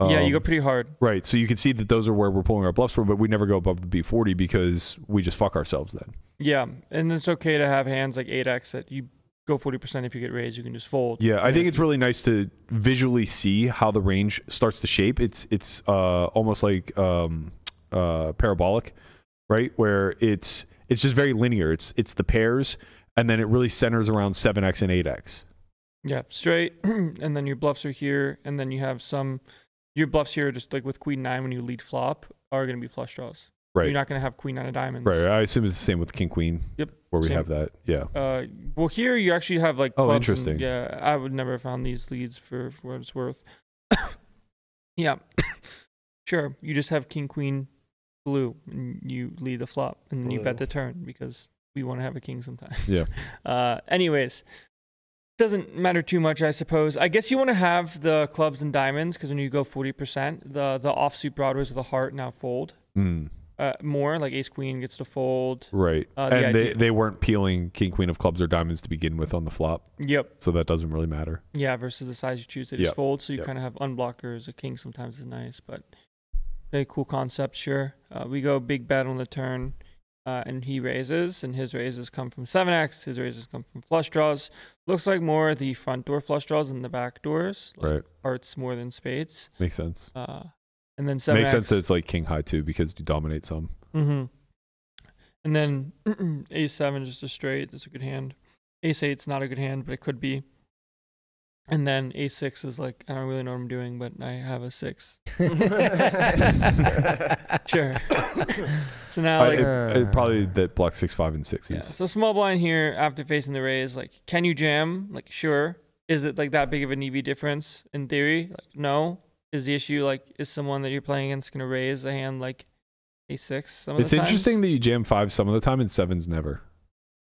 Yeah, you Um, go pretty hard. Right. So you can see that those are where we're pulling our bluffs from, but we never go above the B40 because we just fuck ourselves then. Yeah, and it's okay to have hands like 8x that you go 40% if you get raised, you can just fold. Yeah, I think it's really nice to visually see how the range starts to shape. It's it's uh, almost like um, uh, parabolic, right? Where it's it's just very linear. It's it's the pairs, and then it really centers around seven x and eight x. Yeah, straight, and then your bluffs are here, and then you have some your bluffs here, just like with queen nine when you lead flop, are going to be flush draws. Right. You're not going to have queen nine of diamonds. Right. I assume it's the same with king queen. Yep, Where we same. have that. Yeah. Uh, well, here you actually have like. Oh, clubs and- interesting. yeah, I would never have found these leads for, for what it's worth. yeah, sure. You just have king queen blue, and you lead the flop, and then you bet the turn because we want to have a king sometimes. Yeah. Uh, anyways, doesn't matter too much, I suppose. I guess you want to have the clubs and diamonds because when you go forty percent, the the offsuit Broadways with a heart now fold Mm, uh, more. Like ace queen gets to fold. right. Uh, the and they, they weren't peeling king queen of clubs or diamonds to begin with on the flop, Yep. so that doesn't really matter. Yeah, versus the size you choose, they just Yep. fold. So you Yep. kind of have unblockers. A king sometimes is nice, but very cool concept. Sure. Uh, we go big bet on the turn, uh, and he raises, and his raises come from seven x. His raises come from flush draws. Looks like more the front door flush draws than the back doors. Like Right. Hearts more than spades. Makes sense. Uh, and then seven Makes sense that it's like king high too because you dominate some. Mm-hmm. And then ace seven just a straight. That's a good hand. Ace eight's not a good hand, but it could be. And then ace six is like I don't really know what I'm doing, but I have a six. Sure. so now I- like it, it probably that block six, five, and sixes. yeah. So small blind here after facing the raise, like can you jam? Like sure. Is it like that big of an EV difference in theory? Like no. Is the issue like is someone that you're playing against gonna raise a hand like ace six? Some of It's the times? interesting that you jam five some of the time and sevens never.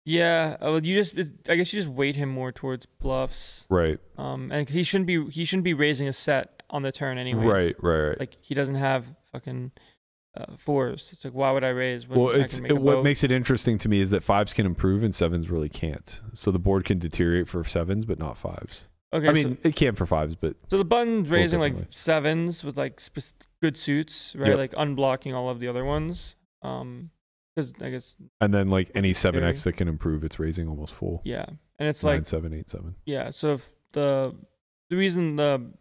Yeah, uh, well, you just I guess you just weight him more towards bluffs. Right. Um, and he shouldn't be he shouldn't be raising a set on the turn anyways. Right. Right. Right. Like he doesn't have fucking uh, fours. It's like why would I raise when well, it's it, what makes it interesting to me is that fives can improve and sevens really can't. So the board can deteriorate for sevens, but not fives. okay, I so- mean, it can for fives, but so, the button's raising like sevens with like spec- good suits, right? Yep. Like unblocking all of the other ones. Um, because I guess and then like any seven X that can improve, it's raising almost full. yeah, and it's Nine, like seven, eight, seven. yeah. So if the the reason the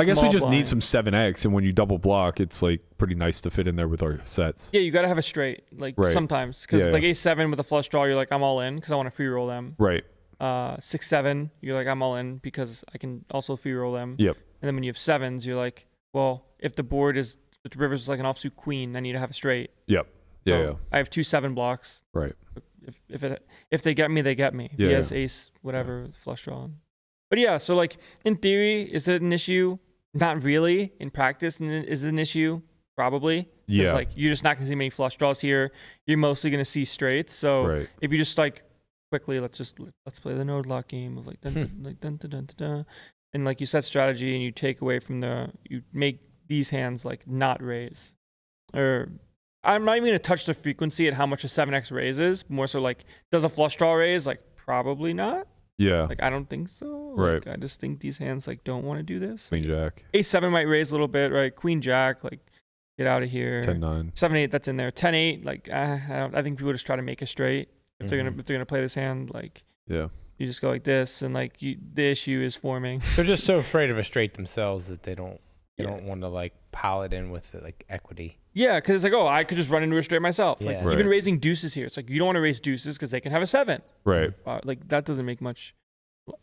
I guess we Small just need blind. some seven X, and when you double block, it's like pretty nice to fit in there with our sets. yeah you got to have a straight like Right. sometimes because Yeah, like ace seven with a flush draw you're like I'm all in because I want to free roll them. Right. uh six seven you're like i'm all in because i can also free roll them Yep. and then when you have sevens you're like well if the board is if the river's like an offsuit queen i need to have a straight Yep. Yeah. So yeah. i have two seven blocks Right. if if it if they get me they get me if Yeah, he has yeah. ace whatever flush draw on. but yeah so like in theory is it an issue not really in practice is it an issue Probably. Yeah. like you're just not going to see many flush draws here you're mostly going to see straights so right. if you just like quickly let's just let's play the node lock game of like dun, Hmm. dun, like dun, dun, dun, dun, dun. and like you set strategy and you take away from the you make these hands like not raise or i'm not even going to touch the frequency at how much a 7x raises more so like does a flush draw raise like probably not Yeah. like i don't think so Right. like, i just think these hands like don't want to do this Queen Jack. ace 7 might raise a little bit right queen jack like get out of here 10 9. seven eight that's in there. Ten eight like uh, I, don't, I think people just try to make a straight if they're Mhm. gonna if they're gonna play this hand like Yeah. you just go like this and like you, the issue is forming. They're just so afraid of a straight themselves that they don't they Yeah. don't want to like pile it in with like equity. Yeah, because it's like oh I could just run into a straight myself. Like Yeah. even raising deuces here, it's like you don't want to raise deuces because they can have a seven. Right. Uh, like that doesn't make much.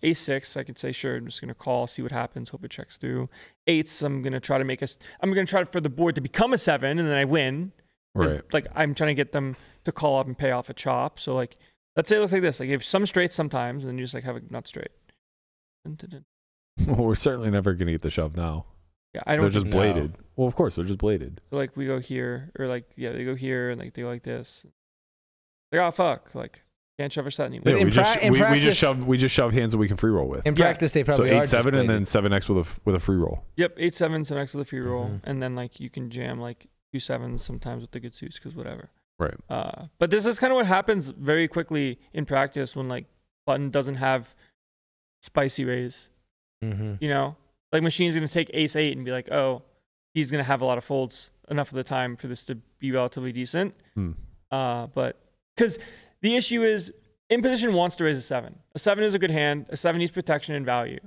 Ace six, I could say sure. I'm just gonna call, see what happens, hope it checks through. Eights, I'm gonna try to make us. I'm gonna try for the board to become a seven, and then I win. Right. Like I'm trying to get them to call up and pay off a chop. So like, let's say it looks like this. Like you have some straights sometimes, and then you just like have a not straight. Dun, dun, dun. Well, we're certainly never going to get the shove now. Yeah, I They're just No. bladed. Well, of course, they're just bladed. So like we go here, or like yeah, they go here, and like they go like this. Like oh fuck, like can't shove a set anymore. Yeah, we just pra- in we, we just shove we just shove hands that we can free roll with. In Yeah. practice, they So probably are eight just seven and then seven x with a f- with a free roll. Yep, eight sevens and X with a free roll, Mhm. and then like you can jam like two sevens sometimes with the good suits because whatever. Right. Uh, but this is kind of what happens very quickly in practice when like button doesn't have spicy raise. Mhm. You know, like machine's gonna take ace eight and be like, oh, he's gonna have a lot of folds enough of the time for this to be relatively decent. Hmm. Uh, but because the issue is in position wants to raise a seven. A seven is a good hand. A seven needs protection and value.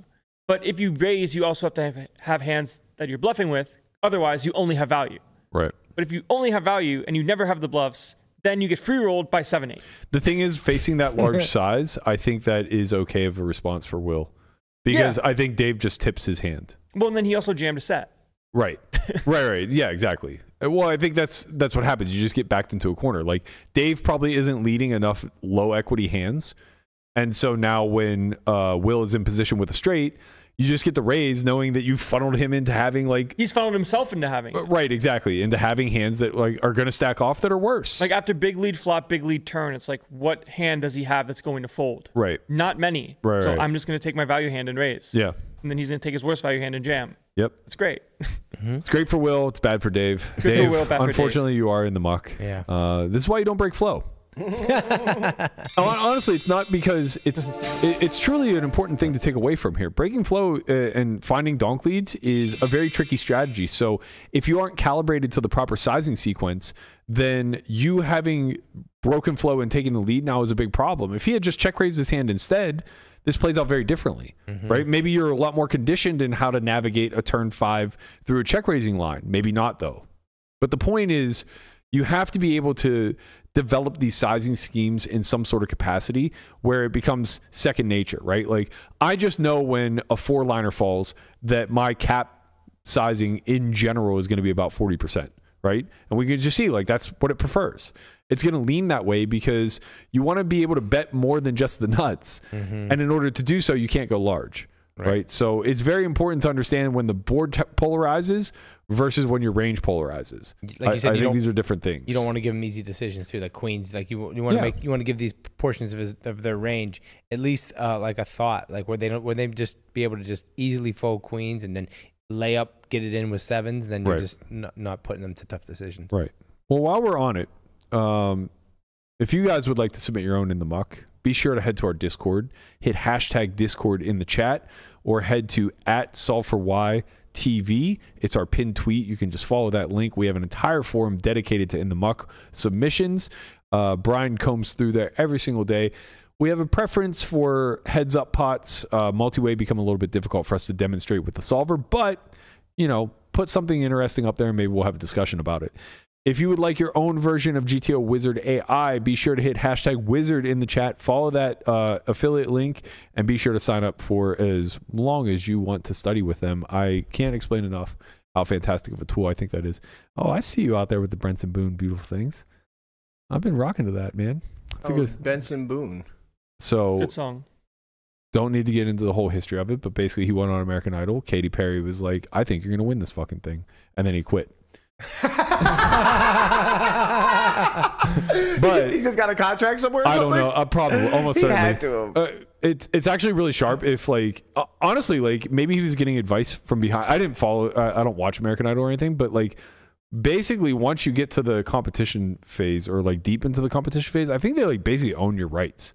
But if you raise, you also have to have, have hands that you're bluffing with. Otherwise, you only have value. Right. But if you only have value and you never have the bluffs, then you get free rolled by seven eight. The thing is, facing that large size, I think that is okay of a response for Will, because I think Dave just tips his hand. Well, and then he also jammed a set. Right. right, right. Yeah, exactly. Uh, Well, I think that's that's what happens. You just get backed into a corner. Like Dave probably isn't leading enough low equity hands. And so now when uh, Will is in position with a straight, you just get the raise knowing that you funneled him into having like He's funneled himself into having. uh, right, exactly, into having hands that like are going to stack off that are worse. Like after big lead flop, big lead turn, it's like what hand does he have that's going to fold? right. Not many. Right, so right. I'm just going to take my value hand and raise. Yeah. And then he's going to take his worst value hand and jam. Yep. It's great. It's great for Will. It's bad for Dave. for Dave, Will, bad for Dave. unfortunately, you are in the muck. Yeah. Uh, this is why you don't break flow. Hon- Honestly, it's not because it's it's truly an important thing to take away from here. Breaking flow uh, and finding donk leads is a very tricky strategy. So if you aren't calibrated to the proper sizing sequence, then you having broken flow and taking the lead now is a big problem. If he had just check raised his hand instead, this plays out very differently, right? Maybe you're a lot more conditioned in how to navigate a turn five through a check raising line. Maybe not though. But the point is, you have to be able to develop these sizing schemes in some sort of capacity where it becomes second nature, right? Like I just know when a four liner falls that my cap sizing in general is going to be about 40%, right? And we can just see like that's what it prefers. It's going to lean that way because you want to be able to bet more than just the nuts. Mm-hmm. And in order to do so, you can't go large, right? So it's very important to understand when the board polarizes versus when your range polarizes. Like I, you said, I you think these are different things. You don't want to give them easy decisions too, like queens. Like you, you want to make, you want to give these portions of, his, of their range at least uh, like a thought, like where they don't, where they just be able to just easily fold queens and then lay up, get it in with sevens. Then you're Right. just not, not putting them to tough decisions. Right. Well, while we're on it, um, if you guys would like to submit your own in the muck, be sure to head to our Discord, hit hashtag Discord in the chat, or head to at Solve for Why TV. It's our pinned tweet. You can just follow that link. We have an entire forum dedicated to in the muck submissions. Uh, Brian combs through there every single day. We have a preference for heads up pots. Uh, multi-way become a little bit difficult for us to demonstrate with the solver, but you know, put something interesting up there and maybe we'll have a discussion about it. If you would like your own version of GTO Wizard AI, be sure to hit hashtag wizard in the chat, follow that uh, affiliate link, and be sure to sign up for as long as you want to study with them. I can't explain enough how fantastic of a tool I think that is. Oh, I see you out there with the Benson Boone beautiful things. I've been rocking to that, man. It's a Oh, good. Benson Boone. So Good song. don't need to get into the whole history of it, but basically he went on American Idol. Katy Perry was like, "I think you're gonna win this fucking thing," and then he quit. But- he's just got a contract somewhere. Or I don't something? know. Uh, probably almost He certainly. had to have. Uh, it's it's actually really sharp. If like uh, honestly, like maybe he was getting advice from behind. I didn't follow. Uh, I don't watch American Idol or anything, but like basically once you get to the competition phase or like deep into the competition phase, I think they like basically own your rights.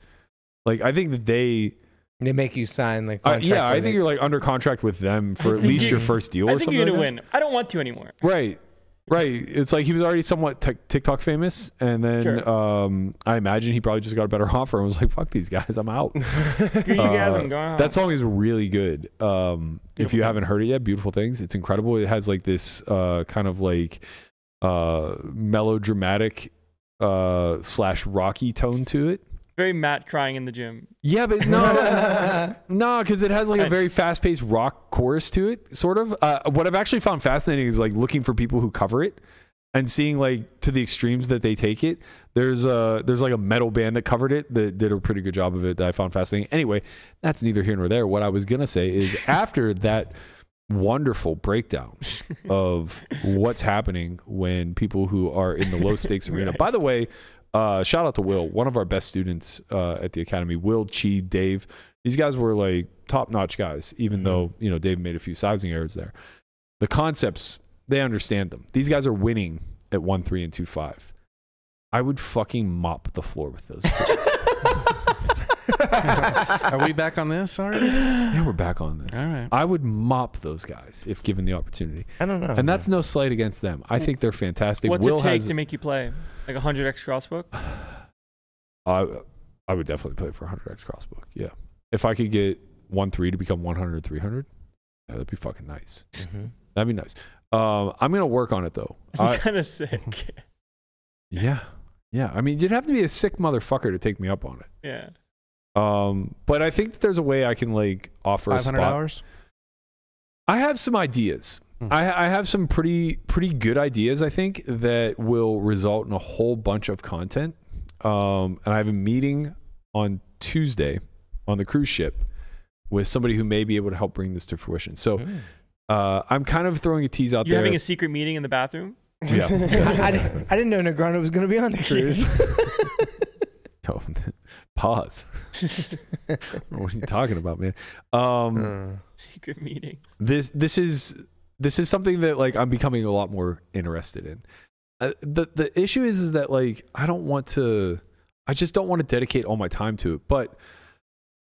Like I think that they, They make you sign like uh, yeah, I think they- you're like under contract with them for I at least you- your first deal I or think something. you're gonna like win. I don't want to anymore. Right. Right. It's like he was already somewhat TikTok famous, and then Sure. um, I imagine he probably just got a better offer and was like, "Fuck these guys, I'm out." Good you guys, Uh, I'm. That song is really good. Um, if you haven't heard it yet, beautiful things. It's incredible. It has like this uh, kind of like uh, melodramatic uh, slash rocky tone to it. Very Matt crying in the gym. Yeah, but no, no, because it has like a very fast-paced rock chorus to it, sort of. Uh, what I've actually found fascinating is like looking for people who cover it and seeing like to the extremes that they take it. There's a there's like a metal band that covered it that did a pretty good job of it that I found fascinating. Anyway, that's neither here nor there. What I was gonna say is after that wonderful breakdown of what's happening when people who are in the low stakes arena. By the way, uh, shout out to Will, one of our best students uh, at the academy. Will, Chi, Dave. These guys were like top notch guys, even though you know Dave made a few sizing errors there. The concepts they understand them. These guys are winning at one three and two five. I would fucking mop the floor with those. Two. Are we back on this already? yeah, we're back on this. All right. I would mop those guys if given the opportunity. I don't know. And that's no slight against them. I think they're fantastic. What's Will it take has, to make you play? Like a 100x crossbook? I, I would definitely play for 100x crossbook. Yeah. If I could get 1 3 to become 100 300, yeah, that'd be fucking nice. Mhm. That'd be nice. Um, I'm going to work on it though. I'm kind of sick. yeah. Yeah. I mean, you'd have to be a sick motherfucker to take me up on it. yeah. Um, but I think that there's a way I can like offer a 500 hours? I have some ideas. I, I have some pretty pretty good ideas. I think that will result in a whole bunch of content. Um, and I have a meeting on Tuesday on the cruise ship with somebody who may be able to help bring this to fruition. So uh, I'm kind of throwing a tease out there. You're having a secret meeting in the bathroom. yeah. I, I didn't- I didn't know Negreanu was going to be on the cruise. Yo, pause. what are you talking about, man? Um, Secret meeting. this this is this is something that like I'm becoming a lot more interested in. Uh, the the issue is is that like I don't want to I just don't want to dedicate all my time to it. But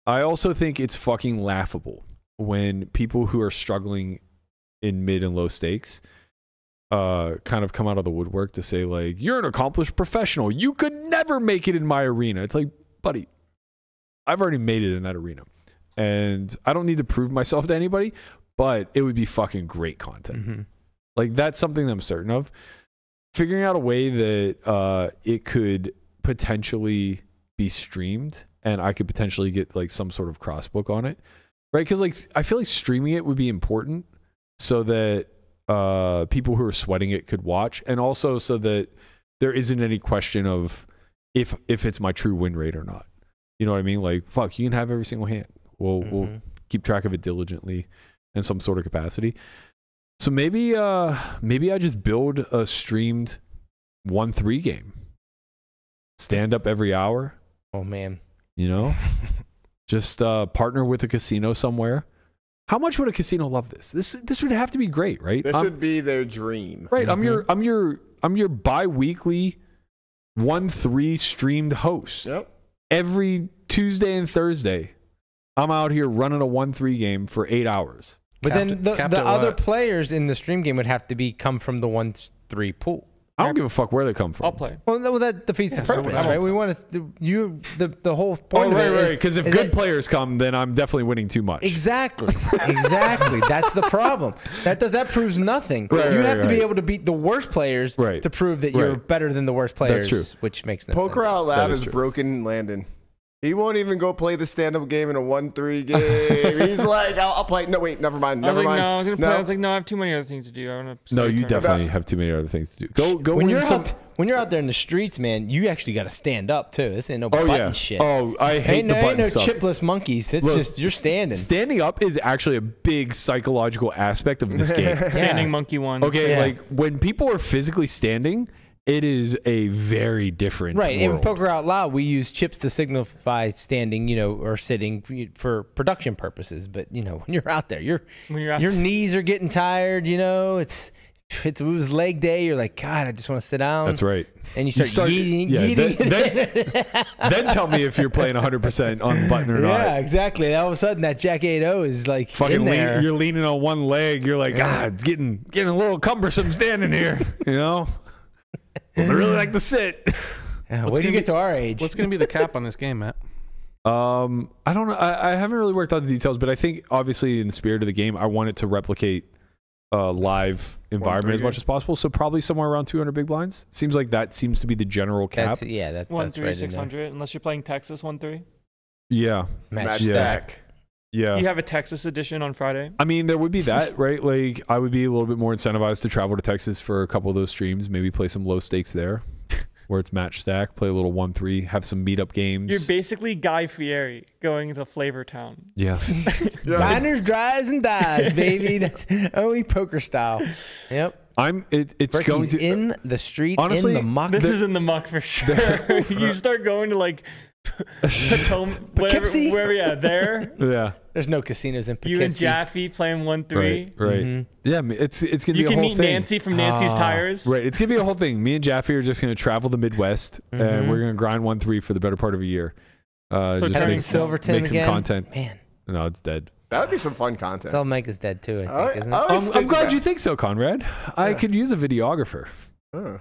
I also think it's fucking laughable when people who are struggling in mid and low stakes uh kind of come out of the woodwork to say like you're an accomplished professional. You could never make it in my arena. It's like, buddy, I've already made it in that arena. And I don't need to prove myself to anybody, but it would be fucking great content. Mhm. Like that's something that I'm certain of. Figuring out a way that uh, it could potentially be streamed and I could potentially get like some sort of crossbook on it, right? Because like I feel like streaming it would be important so that uh, people who are sweating it could watch, and also so that there isn't any question of if if it's my true win rate or not. You know what I mean? Like fuck, you can have every single hand. We'll we'll Mhm. keep track of it diligently in some sort of capacity. So maybe uh maybe I just build a streamed one three game. Stand up every hour, Oh man. you know? just uh partner with a casino somewhere. How much would a casino love this? This this would have to be great, right? This I'm- would be their dream. right. I'm your mm-hmm. I'm your I'm your bi-weekly one three streamed host. Yep. Every Tuesday and Thursday. I'm out here running a one three game for eight hours. But Capped- then the, capped the other players in the stream game would have to be come from the one three pool. I don't give a fuck where they come from. I'll play. Well, that, well, that defeats Yeah, the so purpose, what- right? We want to you the the whole Oh, point right, of it right. is- Because if is good that- players come, then I'm definitely winning too much. Exactly. exactly. That's the problem. That does that proves nothing. Right, you right, have to be right. able to beat the worst players Right. to prove that you're Right. better than the worst players. That's true. Which makes no Poker sense. Out That Loud is is broken Landon. He won't even go play the stand-up game in a one-three game. He's like, I'll, I'll play. No, wait, never mind. I was Never like, mind. no, I was gonna play. I was like, no, I have too many other things to do. I want to. No, you definitely have too many other things to do. Go, go When you're some. out, when you're out there in the streets, man, you actually got to stand up too. This ain't no oh button yeah. shit. Oh, I hate ain't the no, ain't button no stuff. chipless monkeys. It's Look, just you're standing. Standing up is actually a big psychological aspect of this game. Standing Yeah. monkey one. Okay, Yeah. like when people are physically standing, it is a very different Right. In. Poker Out Loud, we use chips to signify standing, you know, or sitting for production purposes. But you know, when you're out there, you're When you're out your there. knees are getting tired. You know, it's it's it was leg day. You're like, God, I just want to sit down. That's right. And you start, start- yeeting, yeah, yeeting. then- then tell me if you're playing 100% on button or yeah, not. Yeah, exactly. All of a sudden, that Jack 8 is like Fucking in lean, you're leaning on one leg. You're like, ah, it's getting getting a little cumbersome standing here. You know, I really like to sit. Yeah, What's Wait till you gonna get to our age. What's going to be the cap on this game, Matt? Um, I don't know. I, I haven't really worked out the details, but I think obviously in the spirit of the game, I want it to replicate a live environment as much as possible. So probably somewhere around 200 big blinds. Seems like that seems to be the general cap. That's, yeah, that, One that's three right six in there. Unless you're playing Texas one three. yeah, Match, Match Yeah. stack. Yeah. You have a Texas edition on Friday. I mean, there would be that, right? Like, I would be a little bit more incentivized to travel to Texas for a couple of those streams, maybe play some low stakes there, where it's match stack, play a little one three, have some meetup games. You're basically Guy Fieri going to Flavor Town. yes, Diners, drives, and dies, baby. That's only poker style. Yep. I'm. It, it's Berkey's going to. in the street, Honestly, in the muck. This is in the muck for sure. you start going to like Potomac, whatever, Poughkeepsie? wherever, yeah, there. yeah, There's no casinos in You and Poughkeepsie. Jaffe playing one three. right, right. Mhm. Yeah, it's it's gonna You be a whole thing. You can whole meet thing. Nancy from Nancy's Ah, Tires. Right, it's gonna be a whole thing. Me and Jaffe are just gonna travel the Midwest, and Mhm. we're gonna grind one three for the better part of a year. Uh, So just turn make, Silverton make some again. content. Man, No, it's dead. That would be some fun content. Cell Mega's dead too. I think, I, isn't I it? I'm, I'm glad about- you think so, Conrad. I could use a videographer. Uh,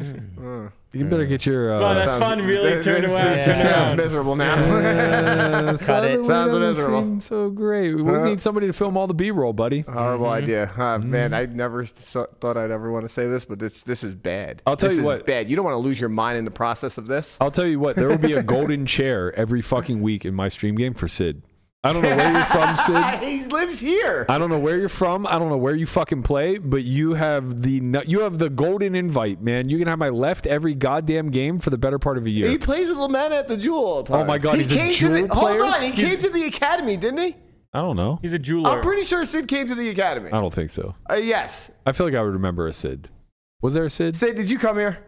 Mm. uh. You better get your. Uh, Wow, that Sounds- fun really this- turned this- around. this sounds miserable now. Uh, Cut it. Sounds Sounds miserable. so great. We Huh? need somebody to film all the B-roll, buddy. Horrible Mhm. idea. Uh, man, I never so, thought I'd ever want to say this, but this this is bad. I'll tell this you is what. bad. You don't want to lose your mind in the process of this. I'll tell you what. There will be a golden chair every fucking week in my stream game for Sid. I don't know where you're from, Sid. he lives here. I don't know where you're from. I don't know where you fucking play, but you have the you have the golden invite, man. You can have my left every goddamn game for the better part of a year. He plays with Lament at the Jewel all the time. Oh my God, he he's a came to the, Jewel Hold on, he came to the academy, didn't he? I don't know. He's a jeweler. I'm pretty sure Sid came to the academy. I don't think so. Uh, yes. I feel like I would remember a Sid. Was there a Sid? Sid, did you come here?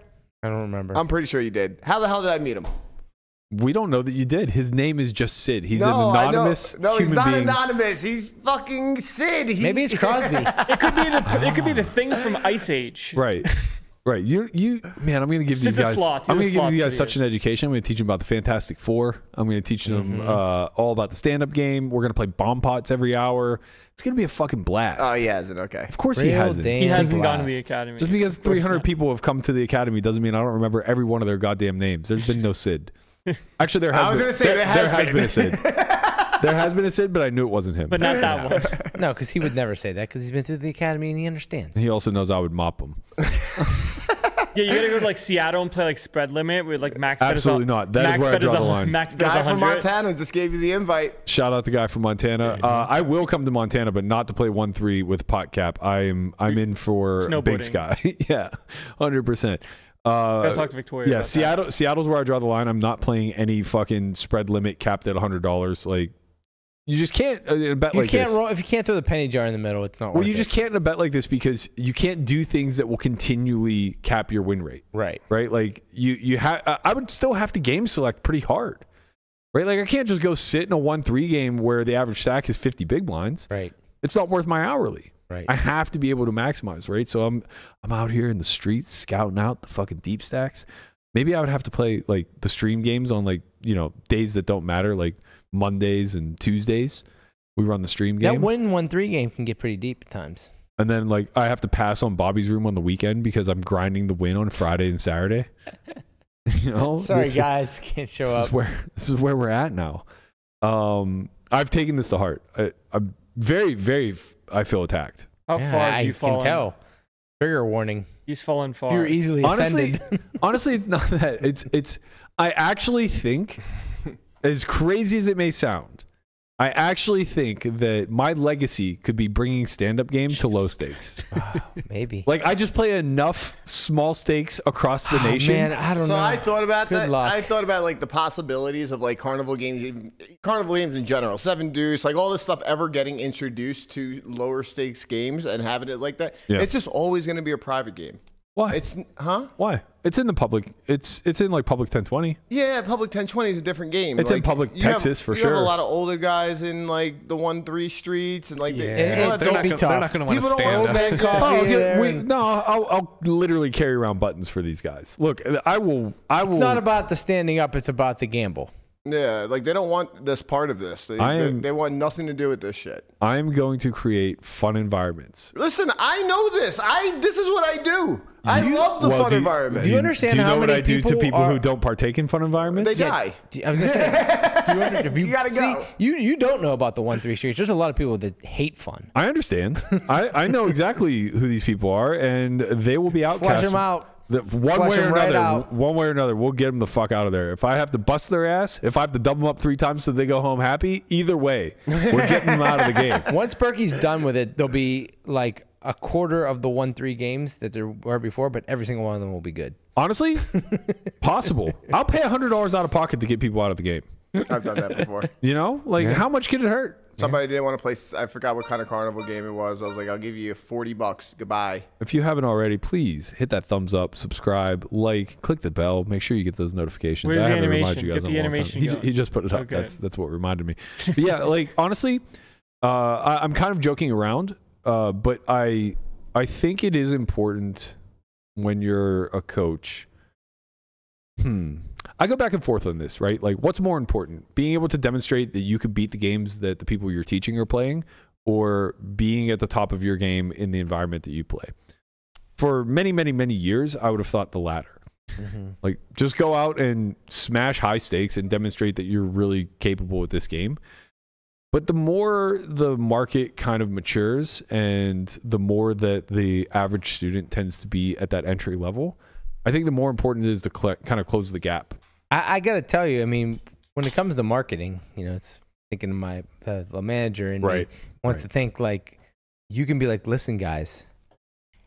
I don't remember. I'm pretty sure you did. How the hell did I meet him? We don't know that you did. His name is just Sid. He's no, an I know- anonymous No, he's human not being. anonymous. He's fucking Sid. He, Maybe it's Crosby. it could be the it could be the thing from Ice Age. Right. Right. You you man, I'm gonna give Sid's these guys sloth. I'm gonna give you guys such an education. I'm gonna teach them about the Fantastic Four. I'm gonna teach them uh, all about the stand up game. We're gonna play bomb pots every hour. It's gonna be a fucking blast. Oh, he hasn't. Okay. Of course he hasn't. He hasn't gone to the academy. Just because 300 people have come to the academy doesn't mean I don't remember every one of their goddamn names. There's been no Sid. Actually, there has I was been. gonna say there has been. a Sid. there has been a Sid, but I knew it wasn't him. but not that one. no, because he would never say that because he's been through the academy and he understands. he also knows I would mop him. Yeah, you gotta go to like Seattle and play like spread limit with like max. bet is Absolutely not. That is max where I bet draw a- the line. Max bet is Guy from Montana just gave you the invite. Shout out the guy from Montana. Uh, I will come to Montana, but not to play one three with pot cap. I'm I'm in for Big Sky. yeah, hundred percent. Uh, Gotta talk to Victoria. yeah, about that. Seattle. Seattle's where I draw the line. I'm not playing any fucking spread limit capped at hundred dollars. Like you just can't uh, in bet You like can't this. roll if you can't throw the penny jar in the middle. It's not. Worth. Well, worth you it. just can't in a bet like this because you can't do things that will continually cap your win rate. right. right? Like you, you have. I would still have to game select pretty hard, right? Like I can't just go sit in a one three game where the average stack is fifty big blinds. Right. It's not worth my hourly. Right. I have to be able to maximize, right? So I'm, I'm out here in the streets scouting out the fucking deep stacks. Maybe I would have to play like the stream games on like you know days that don't matter, like Mondays and Tuesdays. We run the stream That game, win one three game can get pretty deep at times. and then like I have to pass on Bobby's room on the weekend because I'm grinding the win on Friday and Saturday. you know, Sorry, This- guys, can't show this up. is where this is where we're at now. Um, I've taken this to heart. I, I'm very, very. I feel attacked. How Yeah, far have I you can tell. Trigger warning. He's fallen far. You're easily Honestly, offended. honestly, it's not that. It's it's. I actually think, as crazy as it may sound, I actually think that my legacy could be bringing stand-up game to low stakes. Ah, maybe. Like I just play enough small stakes across the Oh, nation. man, I don't so know. I thought about Good that. luck. I thought about like the possibilities of like carnival games, carnival games in general, seven deuce, like all this stuff ever getting introduced to lower stakes games and having it like that. Yeah. It's just always going to be a private game. Why? It's huh? Why? It's in the public. It's it's in like public 1020. Yeah, public 1020 is a different game. It's in public you have- Texas for you have a lot of older guys in like the one three streets and like the, Yeah, people that don't not be gonna, tough. they're not gonna want to People don't want up. old man Coffee coffee. Oh, okay. We, no, I'll, I'll literally carry around buttons for these guys. Look, I will. I will. It's not about the standing up. It's about the gamble. Yeah, like they don't want this part of this. They, I they, they want nothing to do with this shit. I'm going to create fun environments. Listen, I know this. I this is what I do. I love the Well, fun do you- environment. Do you understand Do you how know what I do to people people are- who don't partake in fun environments? they die. Do you- I was gonna say, do you, under, if you, You gotta see, go. You you don't know about the one three streets. There's a lot of people that hate fun. I understand. I, I know exactly who these people are, and they will be outcast. them out. The, one Flush way or them right another, out. one way or another, we'll get them the fuck out of there. If I have to bust their ass, if I have to double them up three times so they go home happy, either way, we're getting them out of the game. Once Berkey's done with it, they'll be like a quarter of the one three games that there were before, but every single one of them will be good. Honestly, possible. I'll pay hundred dollars out of pocket to get people out of the game. I've done that before. You know, like how much could it hurt? Somebody didn't want to play. I forgot what kind of carnival game it was. I was like, I'll give you forty bucks. Goodbye. If you haven't already, please hit that thumbs up, subscribe, like, click the bell. Make sure you get those notifications. Where's I the haven't reminded animation? you guys Get in the a long time. animation He, he just put it up. Okay. That's that's what reminded me. But yeah, like honestly, uh, I, I'm kind of joking around, uh, but I I think it is important when you're a coach. Hmm. I go back and forth on this, right? Like, what's more important? Being able to demonstrate that you could beat the games that the people you're teaching are playing, or being at the top of your game in the environment that you play. For many, many, many years, I would have thought the latter. Like, just go out and smash high stakes and demonstrate that you're really capable with this game. But the more the market kind of matures and the more that the average student tends to be at that entry level, I think the more important it is to kind of close the gap. I, I got to tell you, I mean, when it comes to marketing, you know, it's thinking of my the, the manager and Right, wants right. to think like you can be like, listen, guys,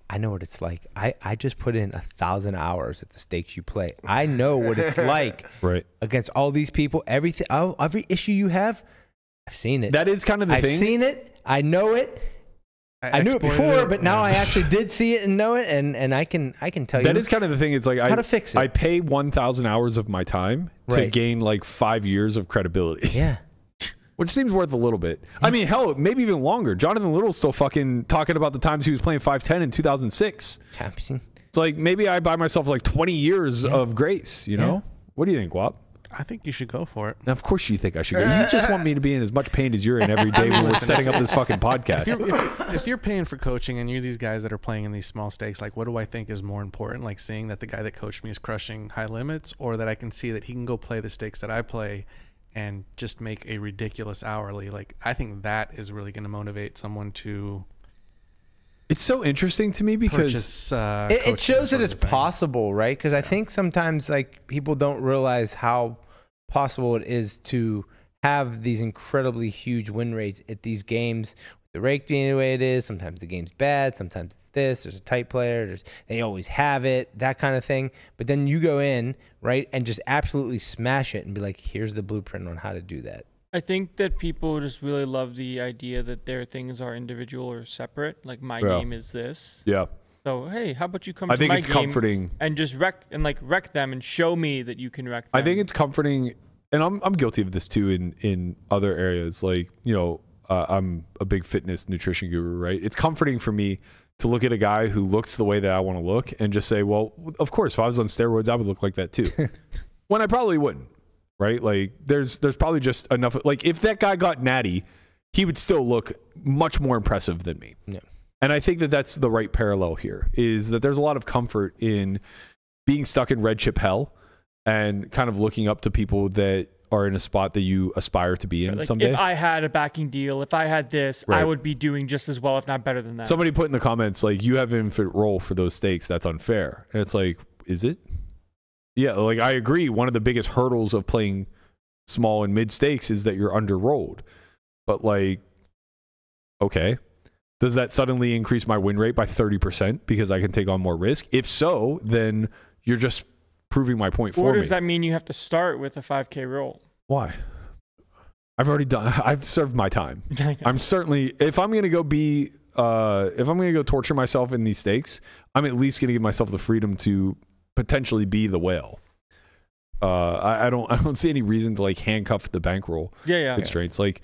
I know what it's like. I I just put in a thousand hours at the stakes you play. I know what it's like Right. against all these people. Everything, every issue you have, I've seen it. That is kind of the thing. I've seen it. I know it. I knew it before, it. but now I actually did see it and know it, and and I can I can tell That you that is kind of the thing. It's like I how to fix it. I pay one thousand hours of my time to gain like five years of credibility, yeah. which seems worth a little bit. I mean, hell, maybe even longer. Jonathan Little's still fucking talking about the times he was playing five ten in two thousand six. It's like maybe I buy myself like twenty years of grace. You know? Yeah. What do you think, Wap? I think you should go for it. Now, of course you think I should go. You just want me to be in as much pain as you're in every day when we're setting up this fucking podcast. If you're, if, if you're paying for coaching and you're these guys that are playing in these small stakes, like what do I think is more important? Like seeing that the guy that coached me is crushing high limits, or that I can see that he can go play the stakes that I play and just make a ridiculous hourly. Like I think that is really going to motivate someone to It's so interesting to me because purchase. Uh, it, it shows that it's possible, right? Because I think sometimes like people don't realize how possible it is to have these incredibly huge win rates at these games. The rake being the way it is, sometimes the game's bad, sometimes it's this. There's a tight player. There's they always have it, that kind of thing. But then you go in right and just absolutely smash it and be like, here's the blueprint on how to do that. I think that people just really love the idea that their things are individual or separate. Like my Yeah. game is this. yeah, So hey, how about you come I to think my it's game comforting. and just wreck and like wreck them and show me that you can wreck them. I think it's comforting, and I'm I'm guilty of this too in in other areas. Like you know, uh, I'm a big fitness nutrition guru, right? It's comforting for me to look at a guy who looks the way that I want to look and just say, well, of course, if I was on steroids, I would look like that too. when I probably wouldn't, right? Like there's there's probably just enough. Like if that guy got natty, he would still look much more impressive than me. Yeah. And I think that that's the right parallel here is that there's a lot of comfort in being stuck in red chip hell and kind of looking up to people that are in a spot that you aspire to be in like someday. if I had a backing deal, if I had this, I would be doing just as well, if not better than that. Somebody put in the comments like you have an infinite role for those stakes. That's unfair. And it's like, is it? Yeah, like I agree. One of the biggest hurdles of playing small and mid stakes is that you're under rolled. But like, okay, does that suddenly increase my win rate by thirty percent because I can take on more risk? If so, then you're just proving my point or for does me. that mean you have to start with a 5K roll? Why? I've already done. I've served my time. I'm certainly if I'm gonna go be uh if I'm gonna go torture myself in these stakes, I'm at least gonna give myself the freedom to potentially be the whale. Uh I, I don't I don't see any reason to like handcuff the bankroll yeah, yeah. constraints. Like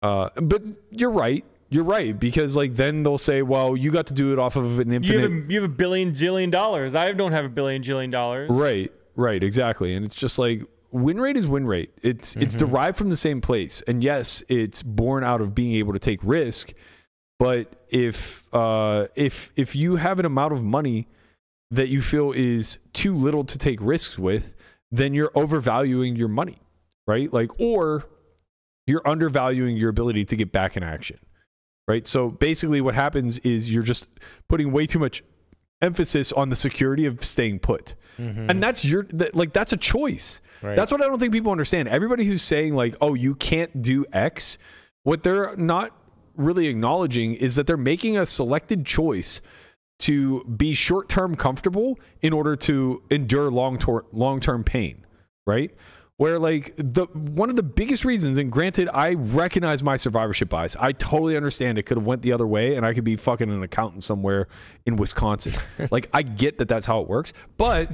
uh but you're right. You're right, because like then they'll say, Well, you got to do it off of an You infinite have, a, you have a billion zillion dollars. I don't have a billion zillion dollars. Right, right, exactly. And it's just like win rate is win rate. It's it's derived from the same place. And yes, it's born out of being able to take risk. But if uh if if you have an amount of money that you feel is too little to take risks with, then you're overvaluing your money, right? Like or you're undervaluing your ability to get back in action. Right? So basically what happens is you're just putting way too much emphasis on the security of staying put. Mm-hmm. And that's your that, like that's a choice. Right. That's what I don't think people understand. Everybody who's saying like, "Oh, you can't do X," what they're not really acknowledging is that they're making a selected choice to be short-term comfortable in order to endure long-term long-term pain, right? Where like the one of the biggest reasons, and granted, I recognize my survivorship bias. I totally understand it could have went the other way, and I could be fucking an accountant somewhere in Wisconsin. like I get that that's how it works, but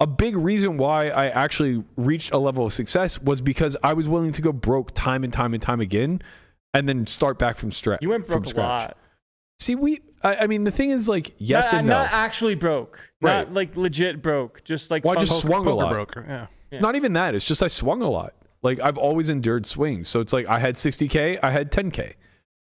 a big reason why I actually reached a level of success was because I was willing to go broke time and time and time again, and then start back from, stra- You went from broke a scratch. lot. See, we. I, I mean, the thing is, like, yes not, and no. not actually broke. Right. Not like legit broke. Just like Well, I fun- just swung a Poker lot. broker. Yeah. Yeah. Not even that. It's just I swung a lot. Like I've always endured swings. So it's like I had 60k, I had 10k.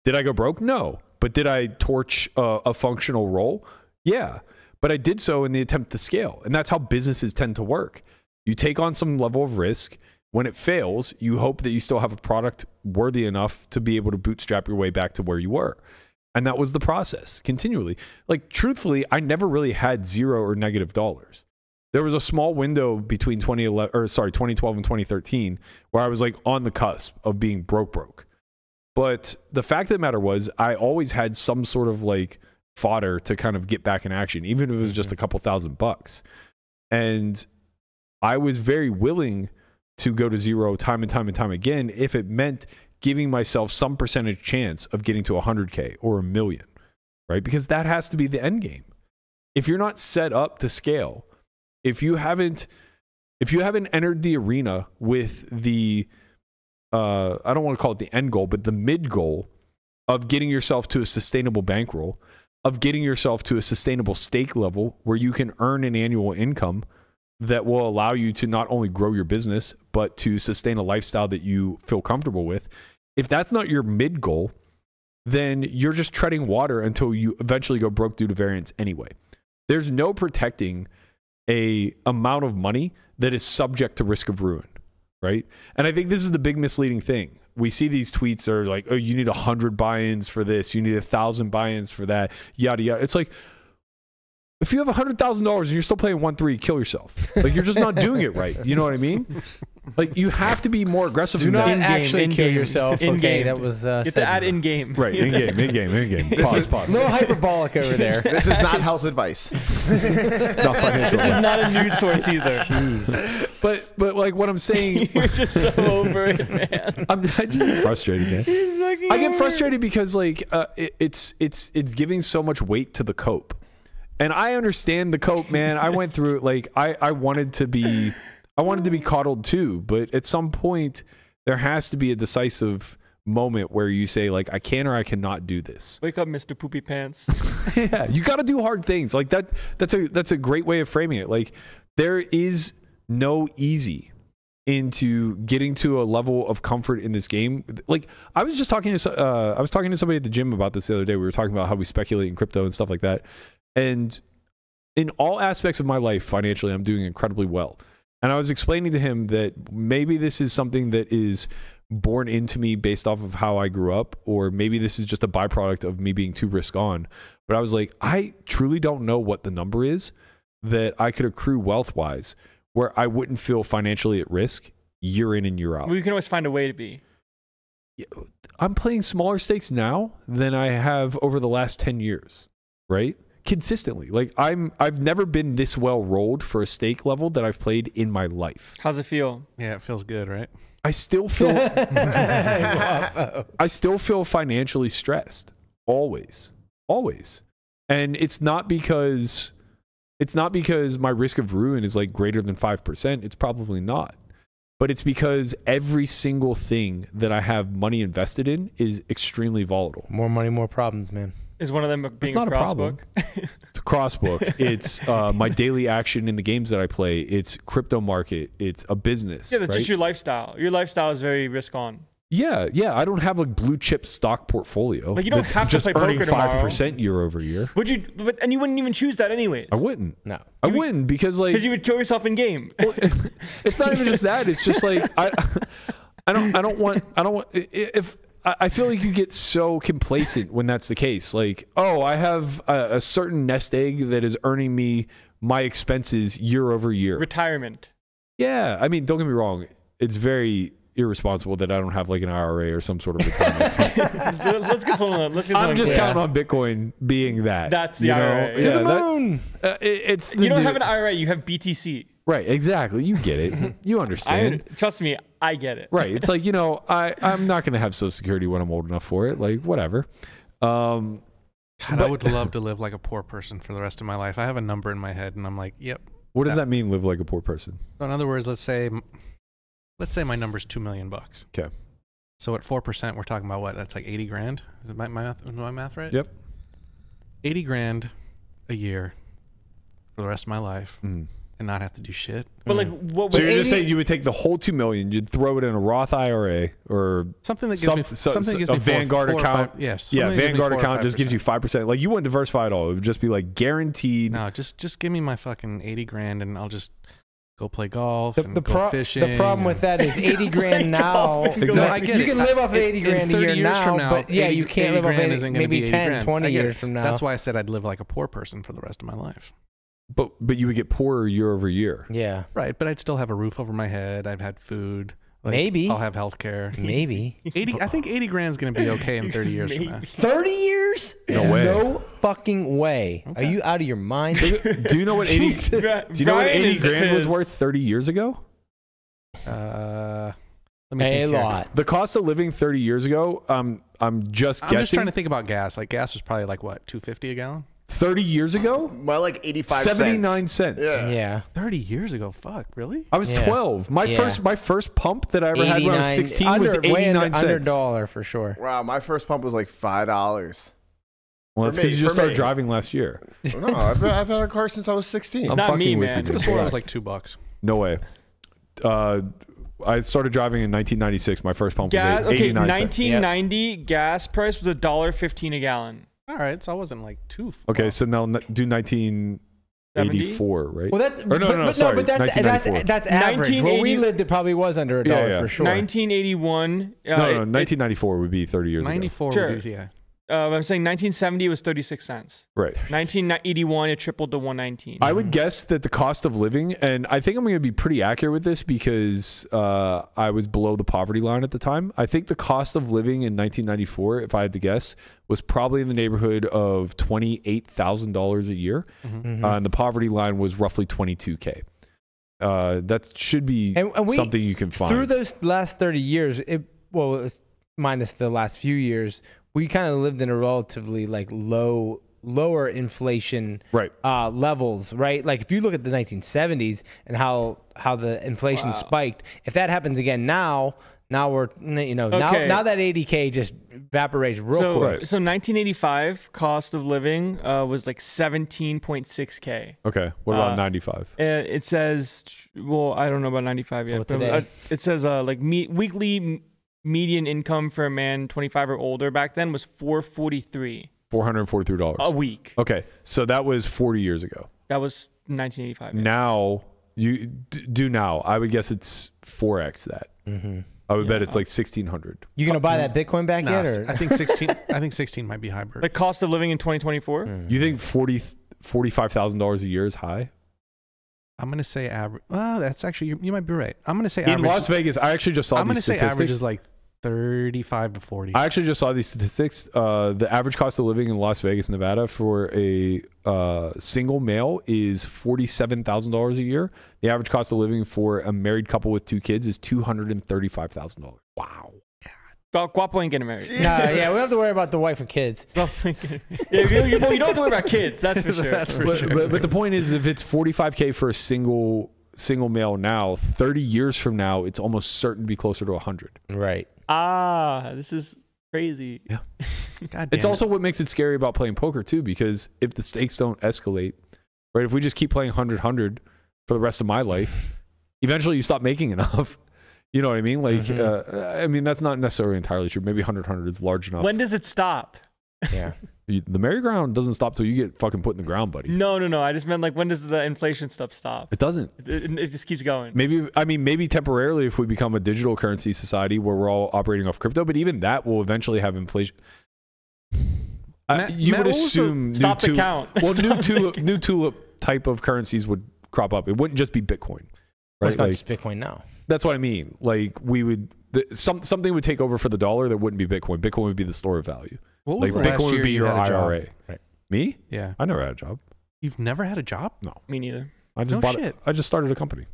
Did I go broke? No. But did I torch a, a functional role? Yeah. But I did so in the attempt to scale, and that's how businesses tend to work. You take on some level of risk. When it fails, you hope that you still have a product worthy enough to be able to bootstrap your way back to where you were. And that was the process continually. Like, truthfully, I never really had zero or negative dollars. There was a small window between 2011 or sorry 2012 and 2013 where I was like on the cusp of being broke broke. But the fact of the matter was I always had some sort of like fodder to kind of get back in action even if it was just mm-hmm. a couple thousand bucks. And I was very willing to go to zero time and time and time again if it meant giving myself some percentage chance of getting to 100k or a million, right? Because that has to be the end game. If you're not set up to scale, if you haven't if you haven't entered the arena with the uh I don't want to call it the end goal, but the mid goal of getting yourself to a sustainable bankroll, of getting yourself to a sustainable stake level where you can earn an annual income that will allow you to not only grow your business but to sustain a lifestyle that you feel comfortable with. If that's not your mid goal, then you're just treading water until you eventually go broke due to variance anyway. There's no protecting a amount of money that is subject to risk of ruin, right? And I think this is the big misleading thing. We see these tweets are like, "Oh, you need a hundred buy-ins for this, you need a thousand buy-ins for that, yada yada." It's like, if you have a hundred thousand dollars and you're still playing one three, kill yourself. Like you're just not doing it right. You know what I mean? Like you have to be more aggressive. Do not. In-game, actually kill in-game, yourself. in-game. Okay, that was uh, You have to add in game. right in game, in game, in game. Pause, is- pause. No hyperbolic over there. This is not health advice. not financial. This is not a news source either. but but like what I'm saying, You're just so over it, man. I'm I just get frustrated, man. I get frustrated because like uh, it, it's it's it's giving so much weight to the cope, and I understand the cope, man. I went through it. Like I I wanted to be I wanted to be coddled too, but at some point there has to be a decisive moment where you say like I can or I cannot do this. Wake up, Mr. Poopy Pants. yeah, you got to do hard things. Like that that's a that's a great way of framing it. Like there is no easy into getting to a level of comfort in this game. Like I was just talking to uh, I was talking to somebody at the gym about this the other day. We were talking about how we speculate in crypto and stuff like that. And in all aspects of my life financially, I'm doing incredibly well. And I was explaining to him that maybe this is something that is born into me based off of how I grew up, or maybe this is just a byproduct of me being too risk on. But I was like, I truly don't know what the number is that I could accrue wealth wise where I wouldn't feel financially at risk year in and year out. Well, you can always find a way to be. I'm playing smaller stakes now than I have over the last 10 years, right? Consistently. Like I'm I've never been this well rolled for a stake level that I've played in my life. How's it feel? Yeah, it feels good, right? I still feel I still feel financially stressed always. Always. And it's not because it's not because my risk of ruin is like greater than 5%. It's probably not. But it's because every single thing that I have money invested in is extremely volatile. More money, more problems, man. Is one of them being not a a problem. crossbook? It's a crossbook. it's uh, my daily action in the games that I play. It's crypto market. It's a business. yeah, that's right? just your lifestyle. Your lifestyle is very risk on. Yeah, yeah. I don't have a blue chip stock portfolio. Like, you don't that's have to just play earning five percent year over year. Would you? But and you wouldn't even choose that anyways. I wouldn't. No. I wouldn't because like Because you would kill yourself in game. it's not even just that. It's just like I, I don't, I don't want, I don't want. If I I feel like you get so complacent when that's the case. Like, oh, I have a, a certain nest egg that is earning me my expenses year over year. Retirement. Yeah, I mean, don't get me wrong. It's very irresponsible that I don't have like an IRA or some sort of retirement. fund. let's get someone. Let's get some. I'm just clear. counting on Bitcoin being that. That's the you know? IRA. To Yeah, the that- moon. uh, it- it's the You don't new- have an IRA. You have BTC. Right. Exactly. You get it. You I understand. trust me. I get it. right. It's like you know, I I'm not gonna have Social Security when I'm old enough for it. Like whatever. Um, God, I would love to live like a poor person for the rest of my life. I have a number in my head, and I'm like, yep. what does Yeah. that mean? Live like a poor person. So in other words, let's say, let's say my number's 2 million bucks. Okay. So at four percent, we're talking about what? That's like eighty grand. Is it my, my math? Is my math right? Yep. Eighty grand a year for the rest of my life, Mm. And not have to do shit. But like, mm. what? So you're just saying you would take the whole two million, you'd throw it in a Roth IRA or Something that gives Some- me so- something that gives a me Vanguard four or account. Five, yes. yeah, something that gives me Vanguard account just gives you 5%. Like you wouldn't diversify at all. It would just be like guaranteed. No, just just give me my fucking eighty grand, and I'll just go play golf The, and the, go pro- fishing. the problem with that is 80 grand now. golf and go No. I get it. you can live off In- 80 in grand a year years now, from now, but yeah, 80 you can't live off grand 80, isn't maybe be 80 10, grand. 20 years from now. That's why I said I'd live like a poor person for the rest of my life. But but you would get poorer year over year. Yeah. Right, but I'd still have a roof over my head. I've had food. Like, Maybe. I'll have health care. Maybe. 80 I think 80 grand is going to be okay in 30 years from now. 30 years? No way. No fucking way. Are you out of your mind? Do you know what eighty? Jesus. Do you know what eighty is grand was worth thirty years ago? Uh, let me a think here. lot. The cost of living thirty years ago. Um, I'm just I'm guessing. just trying to think about gas. Like gas was probably like what, 250 a gallon? Thirty years ago, More like 85 seventy nine cents. Yeah. Yeah. 30 years ago. Fuck, really? I was Yeah. twelve. My Yeah. first my first pump that I ever had when I was sixteen under, was way under, nine under cents. dollar for sure. Wow, my first pump was like $5. Well, that's because you just started me. driving last year. no, I've, I've had a car since I was 16. It's I'm not fucking me, with man. you, Could have dude. sworn it was like two bucks. No way. Uh, I started driving in 1996. My first pump Gas. was Okay, 89 cents. 1990 gas price was a dollar fifteen a gallon. All right, so I wasn't like too. Okay, so now n- do 1984, right? Well, that's Or no, but, no, no, but sorry, but that's that's that's average. Where we lived, it probably was under a dollar yeah. for sure. 1981. Uh, no, no, it- 1994 would be 30 years ago. 94 Sure. would be, yeah. Uh, I'm saying 1970 was 36 cents. Right. 1981 it tripled to 119. I would guess that the cost of living, and I think I'm going to be pretty accurate with this because uh, I was below the poverty line at the time. I think the cost of living in 1994, if I had to guess, was probably in the neighborhood of $28,000 a year. Mhm. Uh, and the poverty line was roughly 22K. Uh, that should be And- and we- something you can find. Through those last 30 years, it well, it was minus the last few years, we kind of lived in a relatively like low lower inflation right. uh, levels, right? Like if you look at the 1970s and how how the inflation Wow. spiked, if that happens again now, now we're you know now Okay. now that 80k just evaporates real so, quick. Right. so 1985 cost of living uh, was like 17.6k. Okay. What about Uh, 95? Uh, it says, well, I don't know about 95 yet. What but, uh, it says uh, like me- weekly m- median income for a man 25 or older back then was 443 $443. a week. Okay. So that was 40 years ago. That was 1985. yeah. Now, you d- do now. I would guess it's 4x that. hmm I would bet it's like 1600. You gonna buy that Bitcoin back Nah, yet? Or? I think 16. I think 16 might be hybrid. The cost of living in 2024. Mm. You think 40 $45,000 a year is high? I'm gonna say average. Well, that's actually you, you might be right. I'm gonna say average In average. Las Vegas, I actually just saw I'm gonna these say statistics. average is like 35 to 40. I actually just saw these statistics. Uh, the average cost of living in Las Vegas, Nevada, for a uh, single male is forty-seven thousand dollars a year. The average cost of living for a married couple with two kids is two hundred and thirty-five thousand dollars. Wow. Gu- Guapo ain't getting married. Nah, yeah, we don't have to worry about the wife and kids. Guapo ain't getting- yeah, you, you, well, you don't have to worry about kids. That's for sure. That's for But, sure. but, but the point is, if it's forty-five k for a single single male now, thirty years from now, it's almost certain to be closer to hundred. Right. Ah, this is crazy. God damn It's it. also what makes it scary about playing poker too, because if the stakes don't escalate, right? If we just keep playing 100 100 for the rest of my life, eventually you stop making enough. You know what I mean? Like, Mhm. uh, I mean, that's not necessarily entirely true. Maybe 100 100 is large enough. When does it stop? Yeah. You- the merry-go-round doesn't stop till you get fucking put in the ground, buddy. No, no, no. I just meant like when does the inflation stuff stop? It doesn't. It, it, it just keeps going. Maybe I mean maybe temporarily if we become a digital currency society where we're all operating off crypto, but even that will eventually have inflation. Matt- you Matt, would what was assume new Stop the tulip- count. Well, new Stop the tulip, new tulip type of currencies would crop up. It wouldn't just be Bitcoin, Well, right? it's not Like just Bitcoin now. that's what I mean. Like we would the, some something would take over for the dollar that wouldn't be Bitcoin. Bitcoin would be the store of value. What was Like the last Bitcoin year would be you your had a job? IRA. Right. Me? Yeah. I never had a job. You've never had a job? No. Me neither. I just No bought shit. it. I just started a company.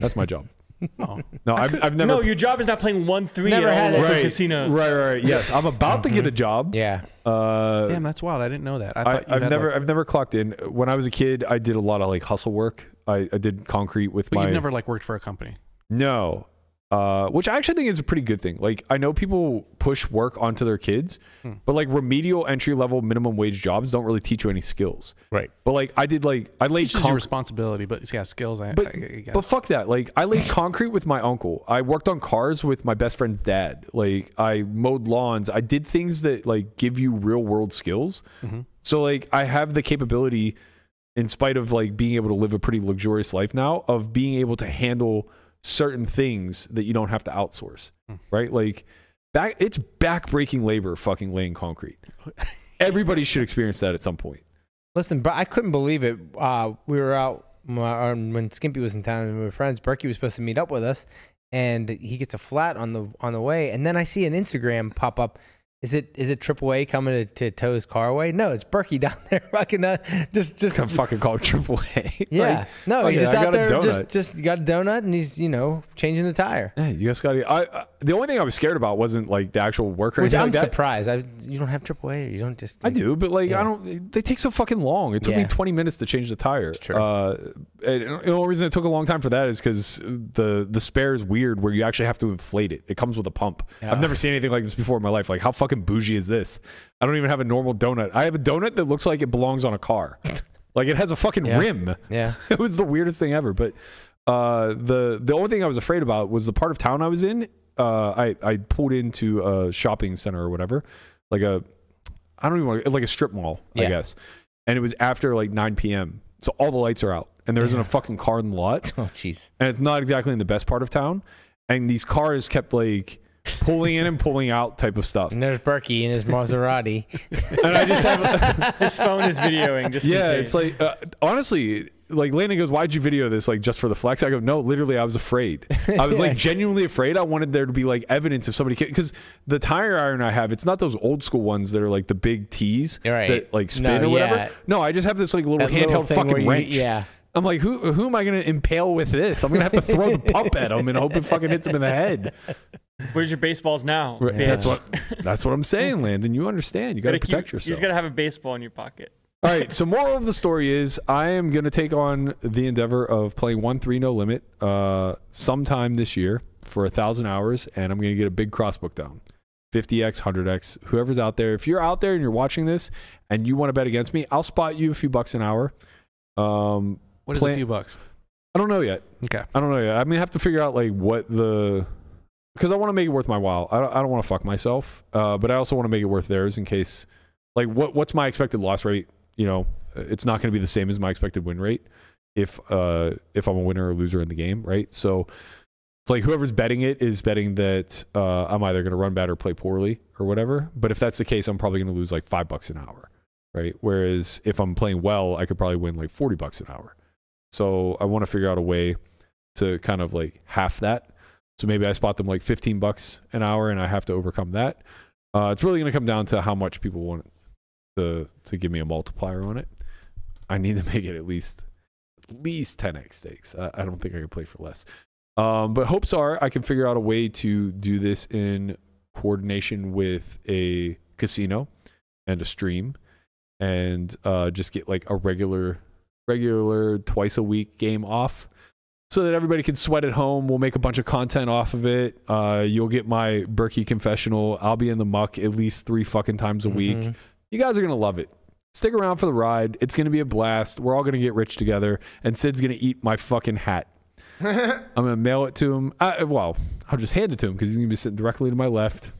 That's my job. Oh. No, I've, I've never no, your job is not playing one three Never at all had it. local right, casinos. Right, right, right. Yes, I'm about to get a job. Yeah. Uh, Damn, that's wild. I didn't know that. I I, thought you I've had never, like, I've never clocked in. When I was a kid, I did a lot of like hustle work. I, I did concrete with but my. you've never like worked for a company. No, uh, which I actually think is a pretty good thing. Like I know people push work onto their kids, Hmm. but like remedial entry level minimum wage jobs don't really teach you any skills. Right. But like I did, like I laid conc- responsibility, but yeah, skills. I, But, I, I guess. but fuck that. Like I laid concrete with my uncle. I worked on cars with my best friend's dad. Like I mowed lawns. I did things that like give you real world skills. Mhm. So like I have the capability, in spite of like being able to live a pretty luxurious life now, of being able to handle certain things that you don't have to outsource. Hmm. Right? Like back it's backbreaking labor fucking laying concrete. Everybody should experience that at some point. Listen, but I couldn't believe it. Uh, we were out um, when Skimpy was in town and we were friends. Berkey was supposed to meet up with us, and he gets a flat on the on the way. And then I see an Instagram pop up. Is it is it Triple A coming to, to tow his car away? No, it's Berkey down there fucking uh, just just Gonna fucking call Triple A. yeah. no, fuck he's just I out got a there donut. just just got a donut and he's you know changing the tire. Hey, you guys got to. The only thing I was scared about wasn't like the actual work or Which I'm like surprised. I you don't have AAA. Or you don't just I do, but like Yeah. I don't. They take so fucking long. It took me 20 minutes to change the tire. true. Uh, and the only reason it took a long time for that is because the the spare is weird, where you actually have to inflate it. It comes with a pump. I've never seen anything like this before in my life. Like how fucking bougie is this? I don't even have a normal donut. I have a donut that looks like it belongs on a car. like it has a fucking Yeah. rim. Yeah. it was the weirdest thing ever. But uh, the the only thing I was afraid about was the part of town I was in. Uh, I I pulled into a shopping center or whatever, like a I don't even want to, like a strip mall, I guess. And it was after like 9 p.m. So all the lights are out, and there isn't a fucking car in the lot, Oh jeez. and it's not exactly in the best part of town. And these cars kept like pulling in and pulling out type of stuff. And there's Berkey in his Maserati. And I just have His phone is videoing. Just yeah, it's like uh, honestly, like Landon goes, "Why'd you video this? Like just for the flex?" I go, "No, literally, I was afraid. I was like genuinely afraid. I wanted there to be like evidence if somebody because the tire iron I have, it's not those old school ones that are like the big T's right. that like spin No, or whatever. yeah. No, I just have this like little That handheld thing where fucking you- wrench. yeah. I'm like, who who am I gonna impale with this? I'm gonna have to throw the pump at him and hope it fucking hits him in the head. Where's your baseballs now? Right, bitch? That's what that's what I'm saying, Landon. You understand? You got to Gotta keep- protect You yourself. just gotta have a baseball in your pocket. All right. So, moral of the story is, I am going to take on the endeavor of playing one three no limit uh, sometime this year for a thousand hours, and I'm going to get a big crossbook down, 50x, 100x. Whoever's out there, if you're out there and you're watching this and you want to bet against me, I'll spot you a few bucks an hour. Um, What is Plan- a few bucks? I don't know yet. Okay. I don't know yet. I'm gonna have to figure out like what the because I want to make it worth my while. I don't, I don't want to fuck myself, uh, but I also want to make it worth theirs in case like what what's my expected loss rate? You know, it's not going to be the same as my expected win rate if uh if I'm a winner or loser in the game, right? So it's like whoever's betting it is betting that uh, I'm either going to run bad or play poorly or whatever. But if that's the case, I'm probably going to lose like five bucks an hour, right? Whereas if I'm playing well, I could probably win like 40 bucks an hour. So I want to figure out a way to kind of like half that. So maybe I spot them like 15 bucks an hour and I have to overcome that. Uh, it's really going to come down to how much people want to to give me a multiplier on it. I need to make it at least at least 10x stakes. I, I don't think I can play for less. Um, but hopes are I can figure out a way to do this in coordination with a casino and a stream and uh, just get like a regular regular twice a week game off so that everybody can sweat at home. We'll make a bunch of content off of it. Uh, you'll get my Berkey confessional. I'll be in the muck at least three fucking times a week. Mhm. You guys are going to love it. Stick around for the ride. It's going to be a blast. We're all going to get rich together, and Sid's going to eat my fucking hat. I'm going to mail it to him. I, well, I'll just hand it to him because he's going to be sitting directly to my left,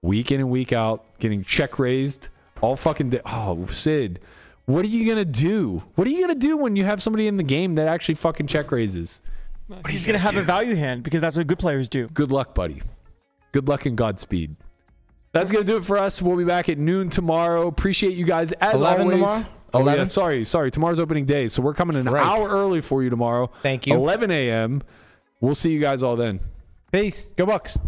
week in and week out, getting check raised all fucking day. Oh, Sid, what are you going to do? What are you going to do when you have somebody in the game that actually fucking check raises? He's gonna have a value hand because that's what good players do. Good luck, buddy. Good luck and Godspeed. That's gonna do it for us. We'll be back at noon tomorrow. Appreciate you guys as 11 always. tomorrow? Oh yeah, sorry, sorry. Tomorrow's opening day, so we're coming an Right. hour early for you tomorrow. Thank you. 11 a.m. We'll see you guys all then. Peace. Go Bucks.